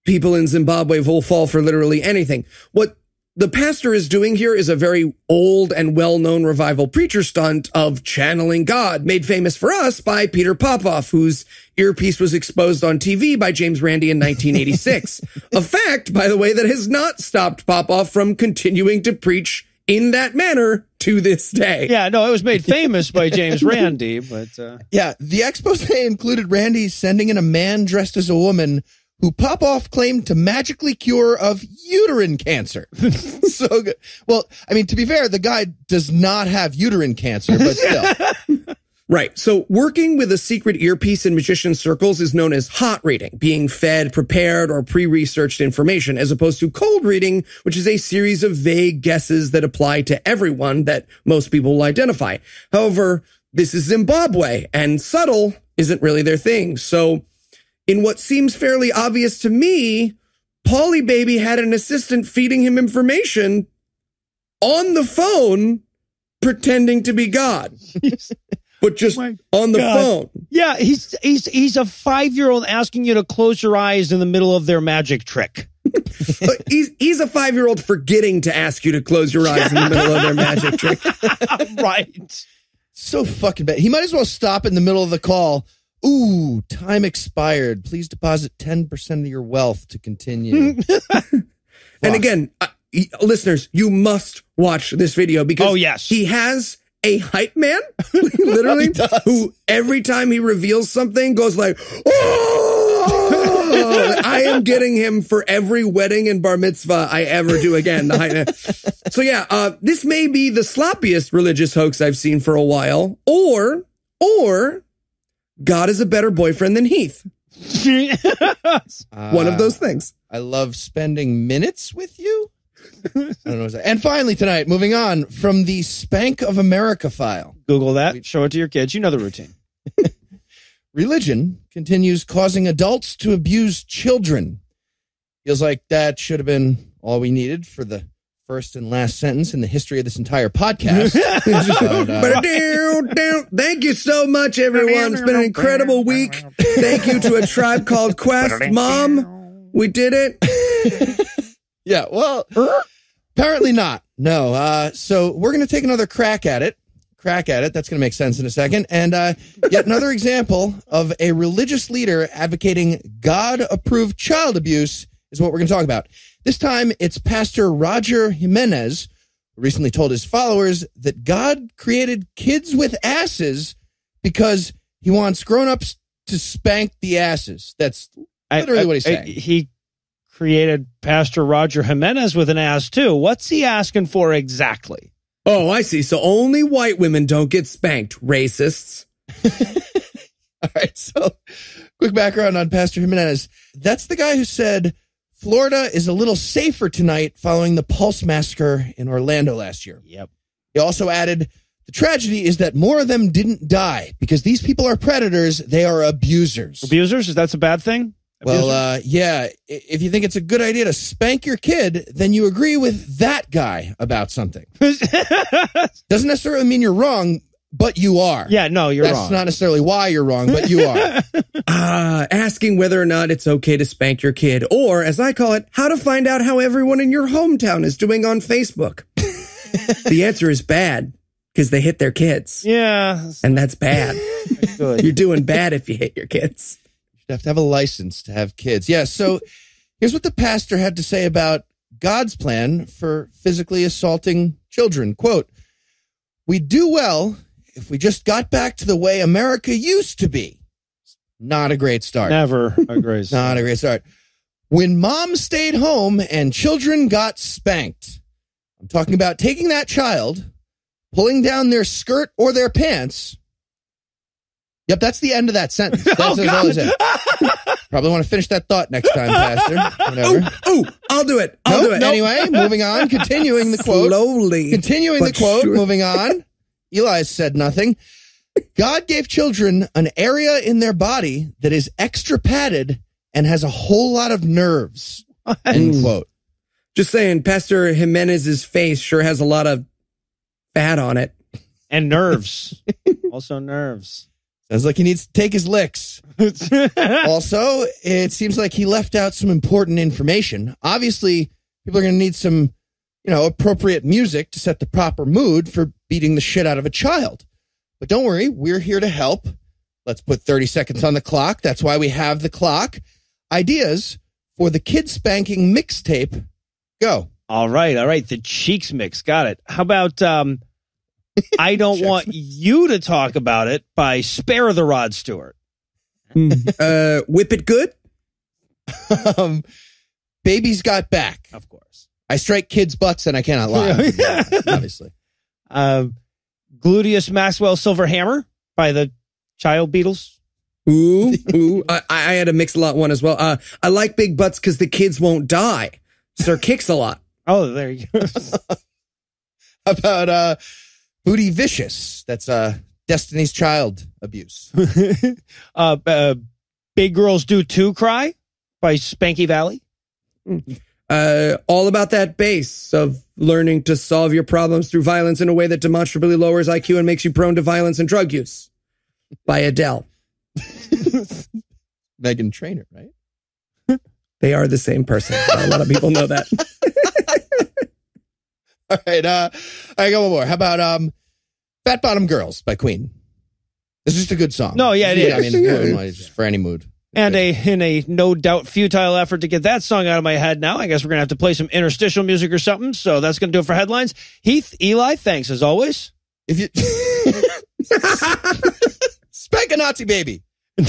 S5: people in Zimbabwe will fall for literally anything. What the pastor is doing here is a very old and well-known revival preacher stunt of channeling God, made famous for us by Peter Popoff, whose earpiece was exposed on TV by James Randi in 1986. *laughs* a fact, by the way, that has not stopped Popoff from continuing to preach in that manner to this day.
S4: Yeah, no, it was made *laughs* famous by James Randi, but uh,
S2: yeah, the expose included Randi sending in a man dressed as a woman who Popoff claimed to magically cure of uterine cancer. *laughs* so good. Well, I mean, to be fair, the guy does not have uterine cancer, but *laughs* still.
S5: Right. So working with a secret earpiece in magician circles is known as hot reading, being fed prepared or pre-researched information, as opposed to cold reading, which is a series of vague guesses that apply to everyone that most people will identify. However, this is Zimbabwe and subtle isn't really their thing. So in what seems fairly obvious to me, Paulie Baby had an assistant feeding him information on the phone, pretending to be God. *laughs* but just oh
S4: my
S5: on the
S4: God.
S5: phone.
S4: yeah, he's he's he's a five year old asking you to close your eyes in the middle of their magic trick. *laughs*
S5: Uh, he's he's a five year old forgetting to ask you to close your eyes in the middle of their magic trick. *laughs*
S4: right.
S2: So fucking bad. He might as well stop in the middle of the call. Ooh, time expired. Please deposit 10% of your wealth to continue. *laughs*
S5: And again, uh, listeners, you must watch this video because
S4: Oh, yes.
S5: he has a hype man, *laughs* literally,
S2: He does.
S5: who every time he reveals something goes like, oh, I am getting him for every wedding and bar mitzvah I ever do again. The hype man. *laughs* So yeah, uh, this may be the sloppiest religious hoax I've seen for a while, or, or God is a better boyfriend than Heath. One of those things.
S2: I love spending minutes with you. I don't know. What and finally, tonight, moving on from the Spank of America file.
S4: Google that. Show it to your kids. You know the routine. *laughs*
S2: Religion continues causing adults to abuse children. Feels like that should have been all we needed for the first and last sentence in the history of this entire podcast. *laughs* But, uh,
S5: Thank you so much, everyone. It's been an incredible week. Thank you to a tribe called Quest. Mom, we did it. *laughs*
S2: Yeah, well, apparently not. No. Uh, so we're going to take another crack at it. Crack at it. That's going to make sense in a second. And uh, yet another example of a religious leader advocating God approved child abuse is what we're going to talk about. This time it's Pastor Roger Jimenez who recently told his followers that God created kids with asses because he wants grown ups to spank the asses. That's Literally
S4: I-
S2: what he's
S4: I- he created Pastor Roger Jimenez with an ass too. What's he asking for exactly?
S5: Oh, I see. So only white women don't get spanked, racists. *laughs*
S2: All right. So, quick background on Pastor Jimenez. That's the guy who said Florida is a little safer tonight following the Pulse massacre in Orlando last year.
S4: Yep.
S2: He also added, the tragedy is that more of them didn't die because these people are predators. They are abusers.
S4: Abusers? Is that a bad thing?
S2: well, uh, yeah. If you think it's a good idea to spank your kid, then you agree with that guy about something. *laughs* Doesn't necessarily mean you're wrong. But you are.
S4: Yeah, no, you're wrong.
S2: That's
S4: wrong.
S2: not necessarily why you're wrong, but you are. *laughs*
S5: Uh, asking whether or not it's okay to spank your kid, or as I call it, how to find out how everyone in your hometown is doing on Facebook. the answer is bad because they hit their kids,
S4: yeah,
S5: and that's bad. You're doing bad if you hit your kids.
S2: You have to have a license to have kids. Yeah. So here's what the pastor had to say about God's plan for physically assaulting children. Quote, we do well if we just got back to the way America used to be. Not a great start.
S4: Never agree. *laughs*
S2: Not a great start. When mom stayed home and children got spanked, I'm talking about taking that child, pulling down their skirt or their pants. Yep, that's the end of that sentence. *laughs* Oh, that's
S4: Oh,
S2: as all as it. *laughs* Probably want to finish that thought next time, Pastor. Whatever.
S5: Oh, I'll do it. I'll
S2: Nope,
S5: do it.
S2: Anyway, moving on. Continuing the quote.
S5: Slowly.
S2: Continuing the quote.
S5: sure.
S2: Moving on. Eli said nothing. God gave children an area in their body that is extra padded and has a whole lot of nerves. End quote.
S5: Just saying, Pastor Jimenez's face sure has a lot of fat on it.
S4: and nerves. *laughs* also nerves.
S2: Sounds like he needs to take his licks. *laughs* also, it seems like he left out some important information. Obviously, people are going to need some, you know, appropriate music to set the proper mood for beating the shit out of a child. But don't worry, we're here to help. Let's put 30 seconds on the clock. That's why we have the clock. Ideas for the kid spanking mixtape. Go.
S4: All right, all right. The cheeks mix. Got it. How about um *laughs* I don't want you to talk about it by Spare the Rod Stewart.
S5: Uh, whip it good? *laughs*
S2: um, baby's got back.
S4: Of course.
S2: I strike kids' butts and I cannot lie. *laughs* Obviously.
S4: Um Gluteus Maxwell Silver Hammer by the Child Beatles.
S5: Ooh, ooh. I, I had a mix a lot one as well. Uh, I like big butts because the kids won't die. Sir kicks a lot. *laughs*
S4: Oh, there you go. *laughs*
S2: about uh booty vicious that's uh destiny's child abuse
S4: uh, uh Big Girls Do Too Cry by Spanky Valley.
S5: Uh, all about that base of learning to solve your problems through violence in a way that demonstrably lowers IQ and makes you prone to violence and drug use. By Adele. *laughs*
S2: Meghan Trainor right *laughs*
S5: They are the same person. A lot of people know that. *laughs*
S2: all right uh i got one more how about um fat bottom girls by queen it's just a good song
S4: No, yeah, it is.
S2: Yeah, i
S4: is.
S2: mean
S5: Yeah.
S2: it's just for any mood
S4: And a in a no doubt futile effort to get that song out of my head now, I guess we're gonna have to play some interstitial music or something. So that's gonna do it for headlines. Heath, Eli, thanks as always.
S2: if you *laughs* spank a nazi baby *laughs*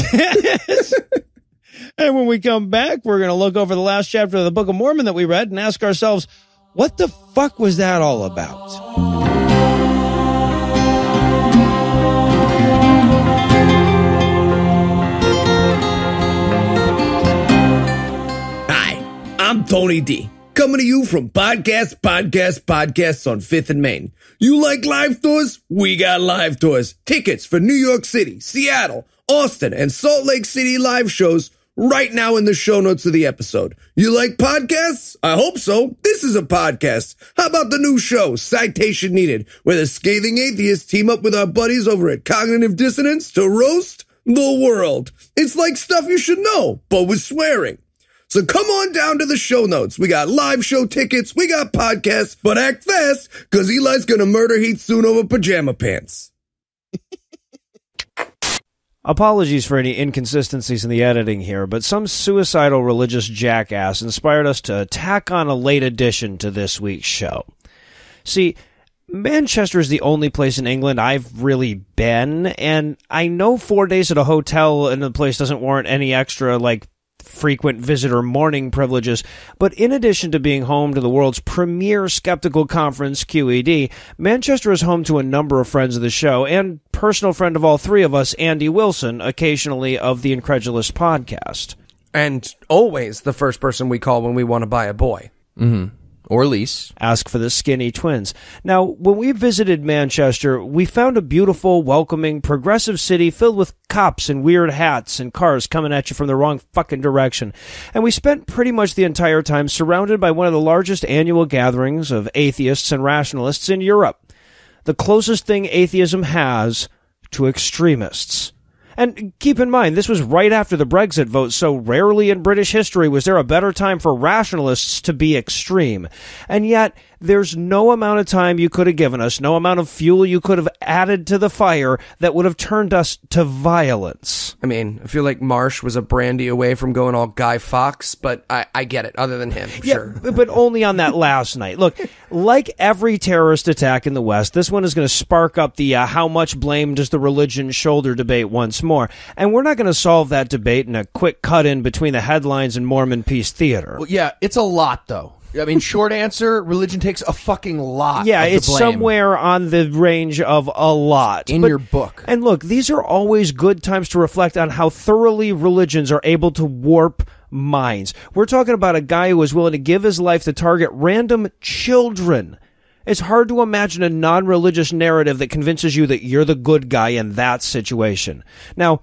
S4: and when we come back, we're gonna look over the last chapter of the Book of Mormon that we read and ask ourselves, what the fuck was that all about?
S5: I'm Tony D. Coming to you from Podcast, Podcast, Podcasts on 5th and Main. You like live tours? We got live tours. Tickets for New York City, Seattle, Austin, and Salt Lake City live shows right now in the show notes of the episode. You like podcasts? I hope so. This is a podcast. How about the new show, Citation Needed, where the scathing atheists team up with our buddies over at Cognitive Dissonance to roast the world. It's like stuff you should know, but with swearing. So come on down to the show notes. We got live show tickets, we got podcasts, but act fast, cause Eli's gonna murder Heath soon over pajama pants.
S4: Apologies for any inconsistencies in the editing here, but some suicidal religious jackass inspired us to tack on a late addition to this week's show. See, Manchester is the only place in England I've really been, and I know four days at a hotel in a place doesn't warrant any extra, like, frequent visitor morning privileges, but in addition to being home to the world's premier skeptical conference, QED, Manchester is home to a number of friends of the show and personal friend of all three of us, Andy Wilson, occasionally of the Incredulous podcast.
S5: And always the first person we call when we want to buy a boy. Mm-hmm.
S2: Or lease
S4: Ask for the skinny twins. Now, when we visited Manchester, we found a beautiful, welcoming, progressive city filled with cops and weird hats and cars coming at you from the wrong fucking direction. And we spent pretty much the entire time surrounded by one of the largest annual gatherings of atheists and rationalists in Europe. The closest thing atheism has to extremists. And keep in mind, this was right after the Brexit vote, so rarely in British history was there a better time for rationalists to be extreme. And yet, there's no amount of time you could have given us, no amount of fuel you could have added to the fire that would have turned us to violence.
S5: I mean, I feel like Marsh was a brandy away from going all Guy Fawkes, but I, I get it, other than him,
S4: Yeah,
S5: sure.
S4: but only on that last night. Look, like every terrorist attack in the West, this one is going to spark up the uh, how much blame does the religion shoulder debate once more. And we're not going to solve that debate in a quick cut in between the headlines and Mormon Peace Theater.
S2: Well, yeah, it's a lot though. I mean, short answer: religion takes a fucking lot.
S4: Yeah, it's
S2: blame.
S4: somewhere on the range of a lot.
S2: in
S4: But-
S2: your book.
S4: And look, these are always good times to reflect on how thoroughly religions are able to warp minds. We're talking about a guy who was willing to give his life to target random children. It's hard to imagine a non religious narrative that convinces you that you're the good guy in that situation. Now,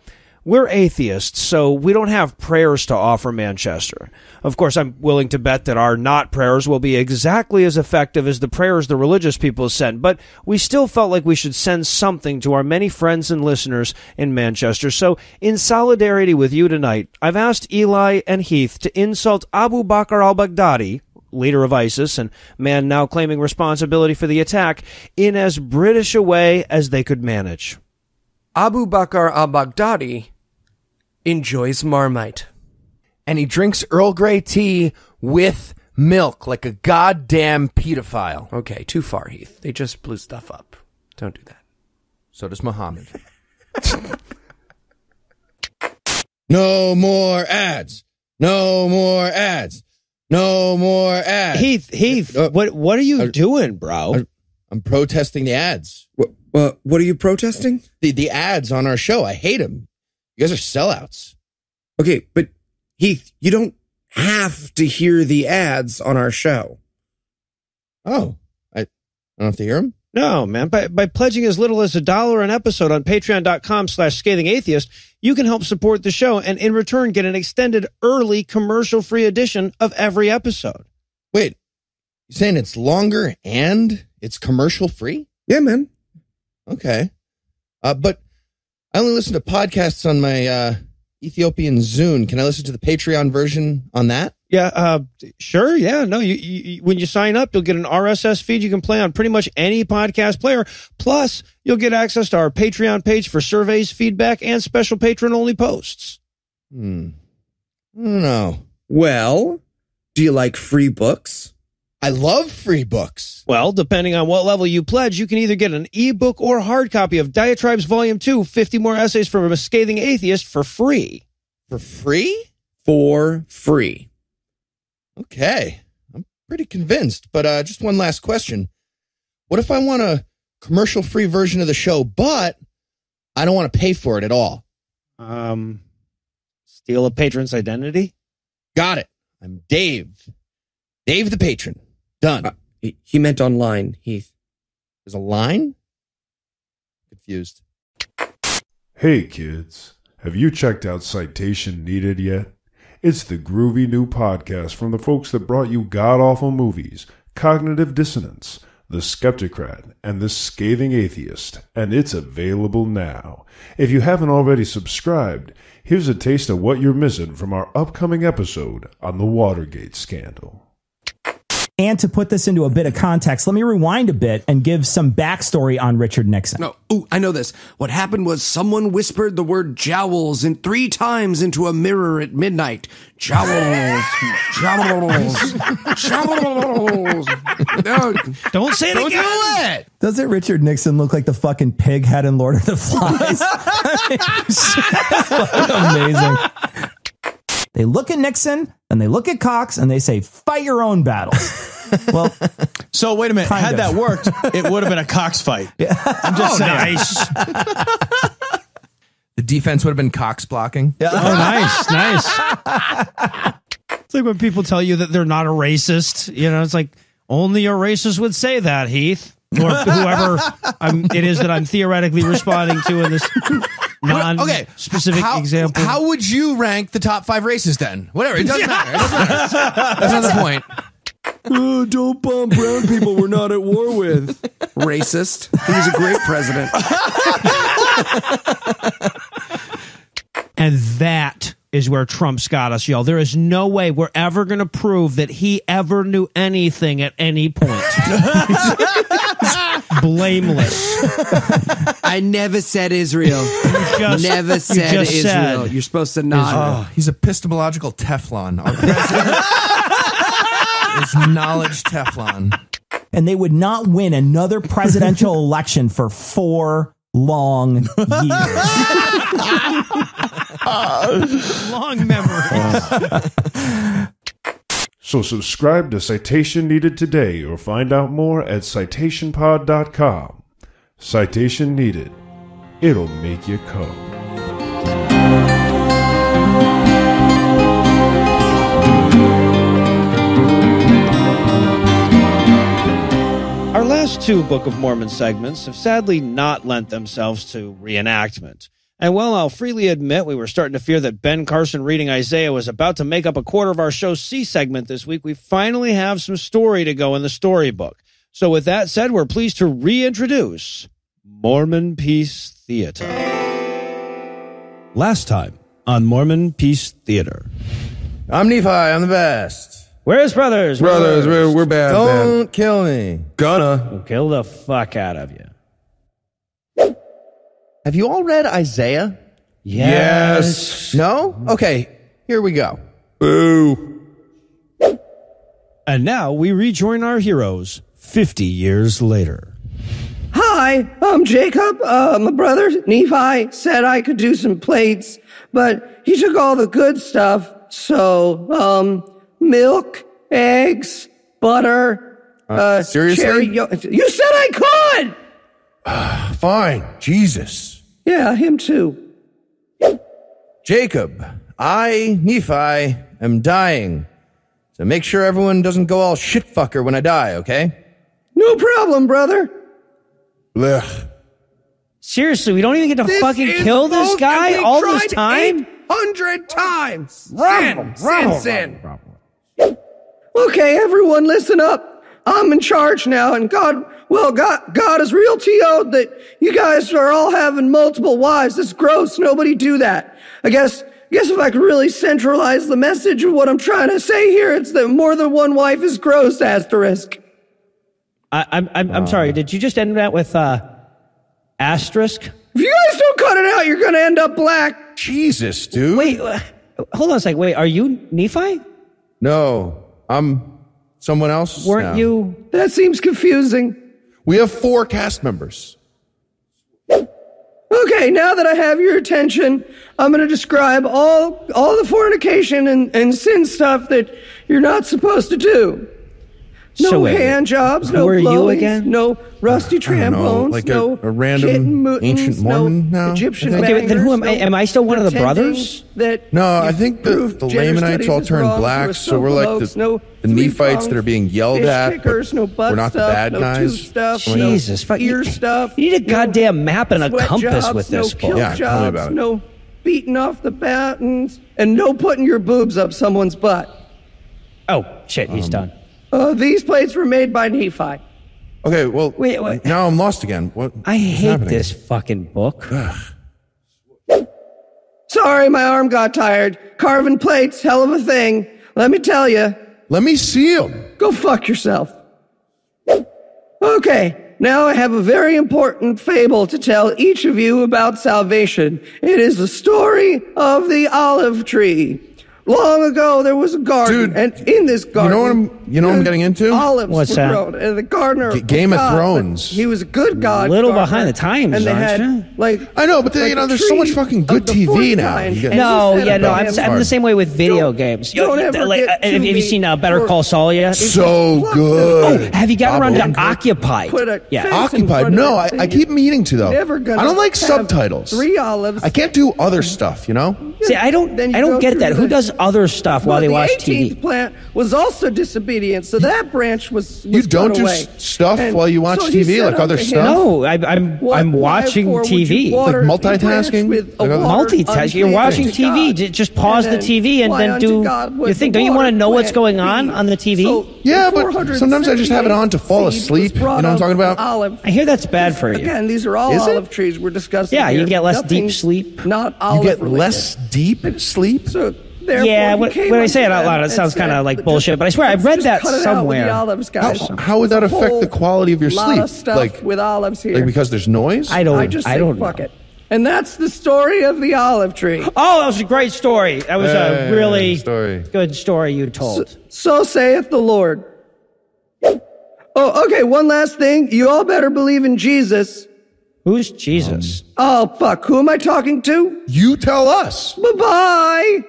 S4: we're atheists, so we don't have prayers to offer Manchester. Of course, I'm willing to bet that our not prayers will be exactly as effective as the prayers the religious people send, but we still felt like we should send something to our many friends and listeners in Manchester. So, in solidarity with you tonight, I've asked Eli and Heath to insult Abu Bakr al Baghdadi, leader of ISIS and man now claiming responsibility for the attack, in as British a way as they could manage.
S5: Abu Bakr al Baghdadi enjoys Marmite.
S2: and he drinks Earl Grey tea with milk like a goddamn pedophile.
S5: Okay, too far, Heath. They just blew stuff up. Don't do that.
S2: So does Muhammad. *laughs* no more ads. No more ads. No more ads.
S4: Heath, Heath,
S2: Uh,
S4: what what are you
S2: uh,
S4: doing, bro?
S2: uh, I'm protesting the ads.
S5: What, what, what are you protesting?
S2: The the ads on our show. I hate them. You guys are sellouts.
S5: Okay, but Heath, you don't have to hear the ads on our show.
S2: Oh, I, I don't have to hear them.
S4: No, man. By, by pledging as little as a dollar an episode on patreon.com slash scathing atheist, you can help support the show and in return get an extended early commercial free edition of every episode.
S2: Wait, you saying it's longer and it's commercial free?
S5: Yeah, man.
S2: Okay. Uh, but I only listen to podcasts on my uh, Ethiopian Zune. Can I listen to the Patreon version on that?
S4: Yeah, uh, sure. Yeah, no, you, you, you- when you sign up, you'll get an RSS feed you can play on pretty much any podcast player. Plus, you'll get access to our Patreon page for surveys, feedback, and special patron only posts.
S2: Hmm. I don't know.
S5: Well, do you like free books?
S2: I love free books.
S4: Well, depending on what level you pledge, you can either get an ebook or hard copy of Diatribes Volume 2, 50 more essays from a scathing atheist for free.
S2: For free?
S5: For free.
S2: Okay. I'm pretty convinced. But uh, just one last question. What if I want a commercial free version of the show, but I don't want to pay for it at all?
S4: Um, steal a patron's identity?
S2: Got it. I'm Dave. Dave the patron. Done.
S5: Uh, he, he meant online, Heath.
S2: There's a line? Confused.
S6: Hey kids, have you checked out Citation Needed yet? It's the groovy new podcast from the folks that brought you god awful movies, Cognitive Dissonance, The Skeptocrat, and The Scathing Atheist, and it's available now. If you haven't already subscribed, here's a taste of what you're missing from our upcoming episode on the Watergate scandal.
S9: And to put this into a bit of context, let me rewind a bit and give some backstory on Richard Nixon.
S5: No, ooh, I know this. What happened was someone whispered the word jowls in three times into a mirror at midnight. Jowls, *laughs* jowls, jowls. No, *laughs*
S4: Don't say it
S5: don't
S4: again.
S5: do it.
S9: Doesn't Richard Nixon look like the fucking pig head in Lord of the Flies? *laughs* Amazing. They look at Nixon and they look at Cox and they say, fight your own battles. *laughs* Well,
S11: So wait a minute. Had
S9: of.
S11: that worked, it would have been a Cox fight. *laughs* I'm just oh, saying. *laughs*
S2: The defense would have been Cox blocking. Yeah.
S4: Oh, nice, nice. It's like when people tell you that they're not a racist. You know, it's like only a racist would say that, Heath, or whoever I'm, it is that I'm theoretically responding to in this non-specific
S2: how,
S4: example.
S2: How would you rank the top five races then? Whatever. It doesn't matter. It doesn't matter. That's not the point.
S5: oh, don't bomb brown people we're not at war with. Racist. He was a great president. *laughs*
S4: And that is where Trump's got us, y'all. There is no way we're ever going to prove that he ever knew anything at any point. *laughs* Blameless.
S5: I never said Israel.
S4: just-
S5: never
S4: you
S5: said
S4: just
S5: Israel.
S4: said
S5: You're supposed to not.
S2: Oh, he's epistemological Teflon. Our president is knowledge Teflon.
S9: And they would not win another presidential election for four long *laughs* years.
S4: Long memory. *laughs*
S6: So subscribe to Citation Needed today or find out more at citationpod.com. Citation Needed. It'll make you come.
S4: Last two Book of Mormon segments have sadly not lent themselves to reenactment. And while I'll freely admit we were starting to fear that Ben Carson reading Isaiah was about to make up a quarter of our show's C segment this week, we finally have some story to go in the storybook. So, with that said, we're pleased to reintroduce Mormon Peace Theater. Last time on Mormon Peace Theater.
S2: I'm Nephi. I'm the best.
S4: Where's brothers?
S2: Brothers,
S4: Where's-
S2: we're, we're bad.
S4: Don't
S2: Don't kill me. Gonna.
S4: We'll kill the fuck out of you.
S2: Have you all read Isaiah?
S4: Yes.
S2: No? Okay, here we go. Boo.
S4: And now we rejoin our heroes 50 years later.
S12: Hi, I'm Jacob. Uh, my brother Nephi said I could do some plates, but he took all the good stuff. So, um, milk, eggs, butter, uh,
S2: seriously?
S12: cherry. Yo- you said I could. *sighs*
S2: Fine. Jesus.
S12: Yeah, him too.
S2: Jacob, I, Nephi, am dying. So make sure everyone doesn't go all shitfucker when I die, okay?
S12: No problem, brother.
S2: Blech.
S4: Seriously, we don't even get to
S12: This
S4: fucking kill this guy
S12: and we
S4: all this
S12: tried
S4: time?
S12: 800 times. Sin,
S4: Rum,
S12: sin,
S4: rum,
S12: sin. Okay, everyone listen up. I'm in charge now and God, well, God, God is real TO'd that you guys are all having multiple wives. This is gross. Nobody do that. I guess, I guess if I could really centralize the message of what I'm trying to say here, it's that more than one wife is gross, asterisk.
S4: I, I'm, I'm, I'm sorry, did you just end that with uh, asterisk?
S12: If you guys don't cut it out, you're going to end up black.
S2: Jesus, dude.
S4: Wait, uh, hold on a second. Wait, are you Nephi?
S2: No, I'm someone else.
S4: Weren't
S2: now.
S4: you?
S12: That seems confusing.
S2: We have four cast members.
S12: Okay, now that I have your attention, I'm going to describe all all the fornication and, and sin stuff that you're not supposed to do. No
S4: So
S12: hand jobs,
S4: who
S12: no
S4: are you again?
S12: no rusty
S2: I don't know,
S12: trampones,
S2: like
S12: no
S2: a random
S12: kitten mootons,
S2: ancient Mormon
S12: no
S2: now,
S12: Egyptian
S2: think?
S4: Okay, but then who am I?
S12: no
S4: Am I still one of the brothers?
S12: That
S2: No, I think the, the Lamanites all
S12: is
S2: turned black, so we're like the,
S12: no
S2: the Nephites that are being yelled at,
S12: kickers,
S2: but
S12: no butt
S2: we're not the
S12: stuff,
S2: bad
S12: no
S2: guys.
S12: stuff,
S2: Someone else-
S4: Jesus, fuck,
S12: ear
S4: you,
S12: stuff.
S4: You need a
S12: no
S4: goddamn map and a compass
S12: jobs,
S4: with this
S12: no
S4: book.
S2: Yeah, tell me
S12: jobs,
S2: about it.
S12: No beating off the buttons, and no putting your boobs up someone's butt.
S4: Oh shit, he's um, done.
S12: Uh, these plates were made by Nephi.
S2: Okay, well,
S4: Wait, wait.
S2: now I'm lost again. What?
S4: I
S2: what's
S4: hate
S2: happening?
S4: this fucking book.
S12: Sorry, my arm got tired. Carving plates, hell of a thing. Let me tell you,
S2: Let me see him.
S12: go fuck yourself. Okay, now I have a very important fable to tell each of you about salvation. It is the story of the olive tree. Long ago, there was a garden,
S2: Dude,
S12: and in this garden,
S2: know what I'm- you know what I'm getting into?
S12: Olives
S4: What's
S12: were
S4: that?
S12: grown, and the gardener,
S2: G- Game of
S12: God, but
S2: Thrones.
S12: He was a good God.
S4: Little
S12: gardener,
S4: behind the times,
S12: and they
S4: aren't
S12: had
S4: you?
S12: like
S2: I know, but then,
S12: like
S2: you know, there's so much fucking good TV now. You get-
S4: No, yeah, no, I'm, I'm the same way with video
S12: Don't-
S4: games.
S12: don't ever
S4: like,
S12: get
S4: uh, have you
S12: me
S4: seen uh, Better
S12: or-
S4: Call Saul yet?
S2: So
S12: Pluck
S2: good.
S12: them.
S4: Have you gotten
S2: Bob
S4: around to
S2: Odenkirk.
S4: Occupied?
S12: Put a
S4: yeah.
S12: fence in
S2: Occupied.
S12: front of
S2: No, I,
S12: so
S2: I
S12: you
S2: keep meaning to though.
S12: never gonna
S2: I don't like
S12: have
S2: subtitles.
S12: Three olives.
S2: I can't do other stuff. You know.
S4: See, I don't,
S12: Then you
S4: I don't
S12: go
S4: get
S12: through
S4: that. Who
S12: the-
S4: does other stuff while
S12: Well,
S4: they
S12: the
S4: watch
S12: 18th
S4: TV?
S12: plant was also disobedient. So that branch was, was
S2: You don't do
S12: away.
S2: stuff
S12: And
S2: while you watch
S12: so
S2: TV, like other
S12: him,
S2: stuff?
S4: No, I, I'm
S12: What-
S4: I'm watching
S12: wherefore would you
S4: TV.
S2: Like
S12: the
S2: multitasking?
S12: with
S2: Like a-
S12: water
S4: Multitask. You're watching TV.
S12: God?
S4: Just pause the TV and then do
S12: God would
S4: your
S12: the
S4: thing. Don't you want to know what's going on on the TV?
S12: So
S2: Yeah,
S12: the
S2: but sometimes I just have it on to fall asleep. You know what I'm talking about?
S12: Olive.
S4: I hear that's bad for you.
S12: Again, these are all
S2: Is it?
S12: olive trees we're discussing.
S4: Yeah, you get less deep sleep.
S12: Not olive.
S2: You
S12: olive
S2: get
S12: related.
S2: less deep sleep?
S12: So therefore,
S4: Yeah,
S12: he
S4: when-
S12: came
S4: when I say it out loud, it sounds kinda
S12: said,
S4: like
S12: "Just-
S4: bullshit, but I swear I
S12: let's
S4: read that
S12: cut with
S4: somewhere.
S12: olives, guys.
S2: How, how would that affect the quality of your
S12: lot
S2: sleep?
S12: of stuff
S2: like,
S12: with olives here.
S2: like because there's noise?
S4: I don't.
S12: I just
S4: I don't
S12: fuck
S4: know.
S12: it. And that's the story of the olive tree.
S4: Oh, that was a great story. That was
S2: Hey,
S4: a really
S2: story.
S4: good story you told.
S12: So saith the Lord. Oh, okay. One last thing. You all better believe in Jesus.
S4: Who's Jesus?
S12: Oh, fuck. Who am I talking to?
S2: You tell us.
S12: Bye bye.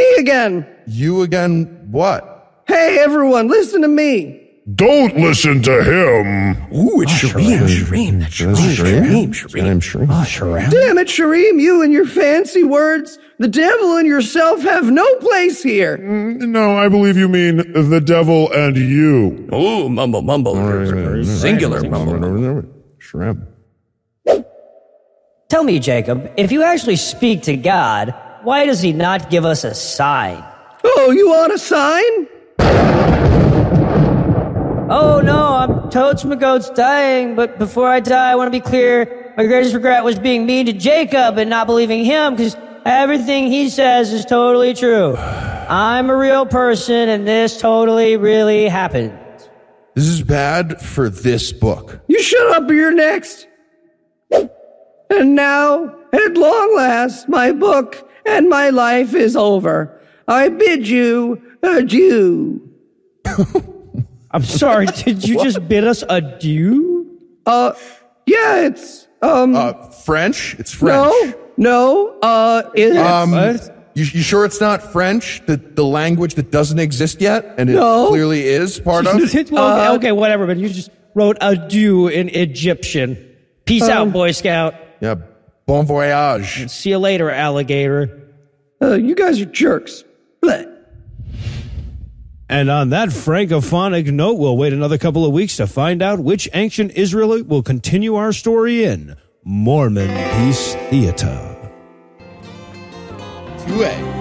S12: Me again.
S2: You again, what?
S12: Hey, everyone, listen to me.
S6: Don't listen to him.
S5: Ooh, it's oh, Shareem. Shareem. That's Shareem. Shareem. Shareem.
S2: I'm
S4: Oh,
S2: sure.
S12: Damn it, Shareem, you and your fancy words. The devil and yourself have no place here.
S6: Mm, no, I believe you mean the devil and you.
S5: Oh, mumble, mumble. Singular mumble.
S2: Shrimp.
S13: Tell me, Jacob, if you actually speak to God, why does he not give us a sign?
S12: Oh, you want a sign?
S13: Oh no, I'm Totes McGoat's dying, but before I die, I want to be clear. My greatest regret was being mean to Jacob and not believing him, because everything he says is totally true. I'm a real person, and this totally, really happened.
S2: This is bad for this book.
S12: You shut up or you're next. And now, at long last, my book and my life is over. I bid you adieu. *laughs*
S4: I'm sorry. Did you just bid us adieu?
S12: Uh, yeah, it's, um,
S2: Uh, French? It's French.
S12: no, no, uh, it's,
S2: Um, you, you sure it's not French? The, the language that doesn't exist yet? And it
S12: No.
S2: clearly is part of? *laughs*
S4: well,
S12: Uh,
S4: okay, okay, whatever. But you just wrote adieu in Egyptian. Peace
S12: Um,
S4: out, Boy Scout.
S2: yeah. Bon voyage.
S4: See you later, alligator.
S12: Uh, you guys are jerks. Bleh.
S14: And on that francophonic note, we'll wait another couple of weeks to find out which ancient Israelite will continue our story in Mormon Peace Theater.
S2: 2A.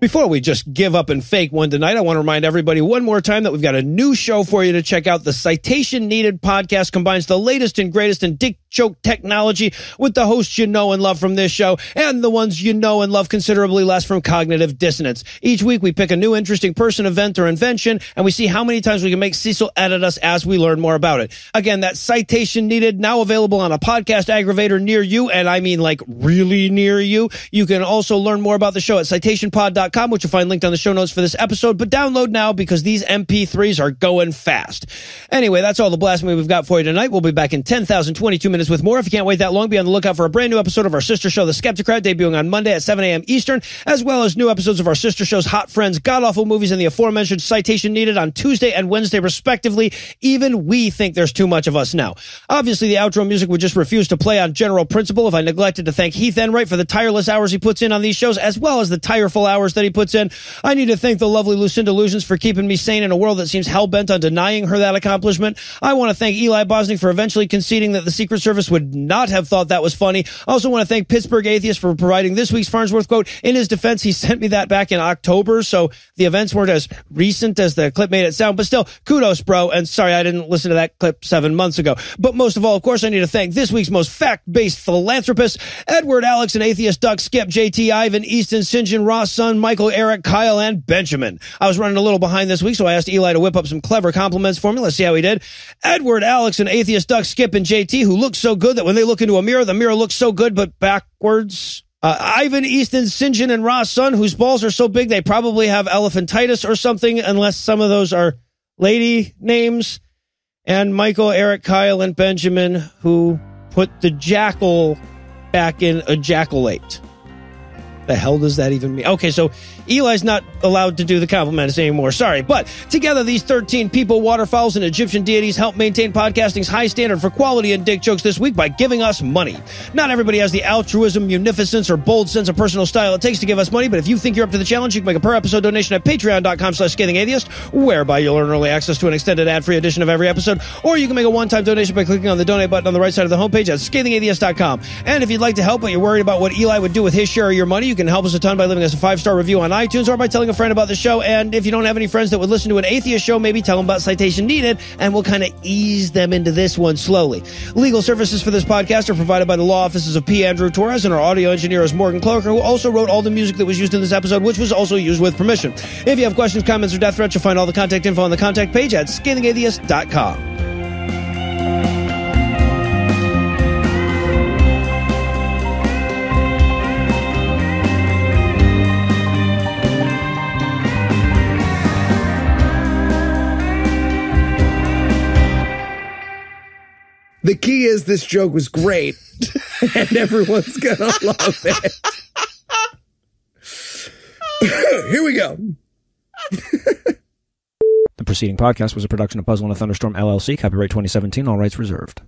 S4: Before we just give up and fake one tonight, I want to remind everybody one more time that we've got a new show for you to check out. The Citation Needed podcast combines the latest and greatest in dick joke technology with the hosts you know and love from this show and the ones you know and love considerably less from cognitive dissonance. Each week we pick a new interesting person, event, or invention, and we see how many times we can make Cecil edit us as we learn more about it. Again, that Citation Needed now available on a podcast aggravator near you, and I mean like really near you. You can also learn more about the show at citationpod.com, which you'll find linked on the show notes for this episode, but download now because these MP3s are going fast. Anyway, that's all the blasphemy we've got for you tonight. We'll be back in 10,022 minutes with more. If you can't wait that long, be on the lookout for a brand new episode of our sister show, The Skeptocrat, debuting on Monday at 7 a.m. Eastern, as well as new episodes of our sister shows, Hot Friends, God Awful Movies, and the aforementioned Citation Needed on Tuesday and Wednesday, respectively. Even we think there's too much of us now. Obviously, the outro music would just refuse to play on general principle if I neglected to thank Heath Enwright for the tireless hours he puts in on these shows, as well as the tireful hours that he puts in. I need to thank the lovely Lucinda Lugeons for keeping me sane in a world that seems hell-bent on denying her that accomplishment. I want to thank Eli Bosnick for eventually conceding that the Secret Service would not have thought that was funny. I also want to thank Pittsburgh Atheist for providing this week's Farnsworth quote. In his defense, he sent me that back in October, so the events weren't as recent as the clip made it sound, but still, kudos, bro. And sorry, I didn't listen to that clip seven months ago. But most of all, of course, I need to thank this week's most fact-based philanthropist, Edward, Alex, and Atheist Duck, Skip, JT, Ivan, Easton, Sinjin, Ross, Son, Michael, Eric, Kyle, and Benjamin. I was running a little behind this week, so I asked Eli to whip up some clever compliments for me. Let's see how he did. Edward, Alex, and Atheist Duck, Skip, and JT, who look so good that when they look into a mirror, the mirror looks so good, but backwards. Uh, Ivan, Easton, Sinjin, and Ross Son, whose balls are so big they probably have elephantitis or something, unless some of those are lady names. And Michael, Eric, Kyle, and Benjamin, who put the jackal back in ejaculate. The hell does that even mean? Okay, so Eli's not allowed to do the compliments anymore. Sorry. But together, these 13 people, waterfowls, and Egyptian deities help maintain podcasting's high standard for quality and dick jokes this week by giving us money. Not everybody has the altruism, munificence, or bold sense of personal style it takes to give us money, but if you think you're up to the challenge, you can make a per episode donation at patreon.com slash scathing atheist, whereby you'll earn early access to an extended ad-free edition of every episode, or you can make a one-time donation by clicking on the donate button on the right side of the homepage at scathingatheist.com. And if you'd like to help, but you're worried about what Eli would do with his share of your money, you can help us a ton by leaving us a five-star review on iTunes or by telling a friend about the show. And if you don't have any friends that would listen to an atheist show, maybe tell them about Citation Needed, and we'll kind of ease them into this one slowly. Legal services for this podcast are provided by the law offices of P. Andrew Torres, and our audio engineer is Morgan Cloaker, who also wrote all the music that was used in this episode, which was also used with permission. If you have questions, comments, or death threats, you'll find all the contact info on the contact page at scathingatheist.com.
S5: The key is this joke was great, *laughs* and everyone's gonna *laughs* love it. *laughs* Here we go.
S15: The preceding podcast was a production of Puzzle and a Thunderstorm LLC, copyright 2017, all rights reserved.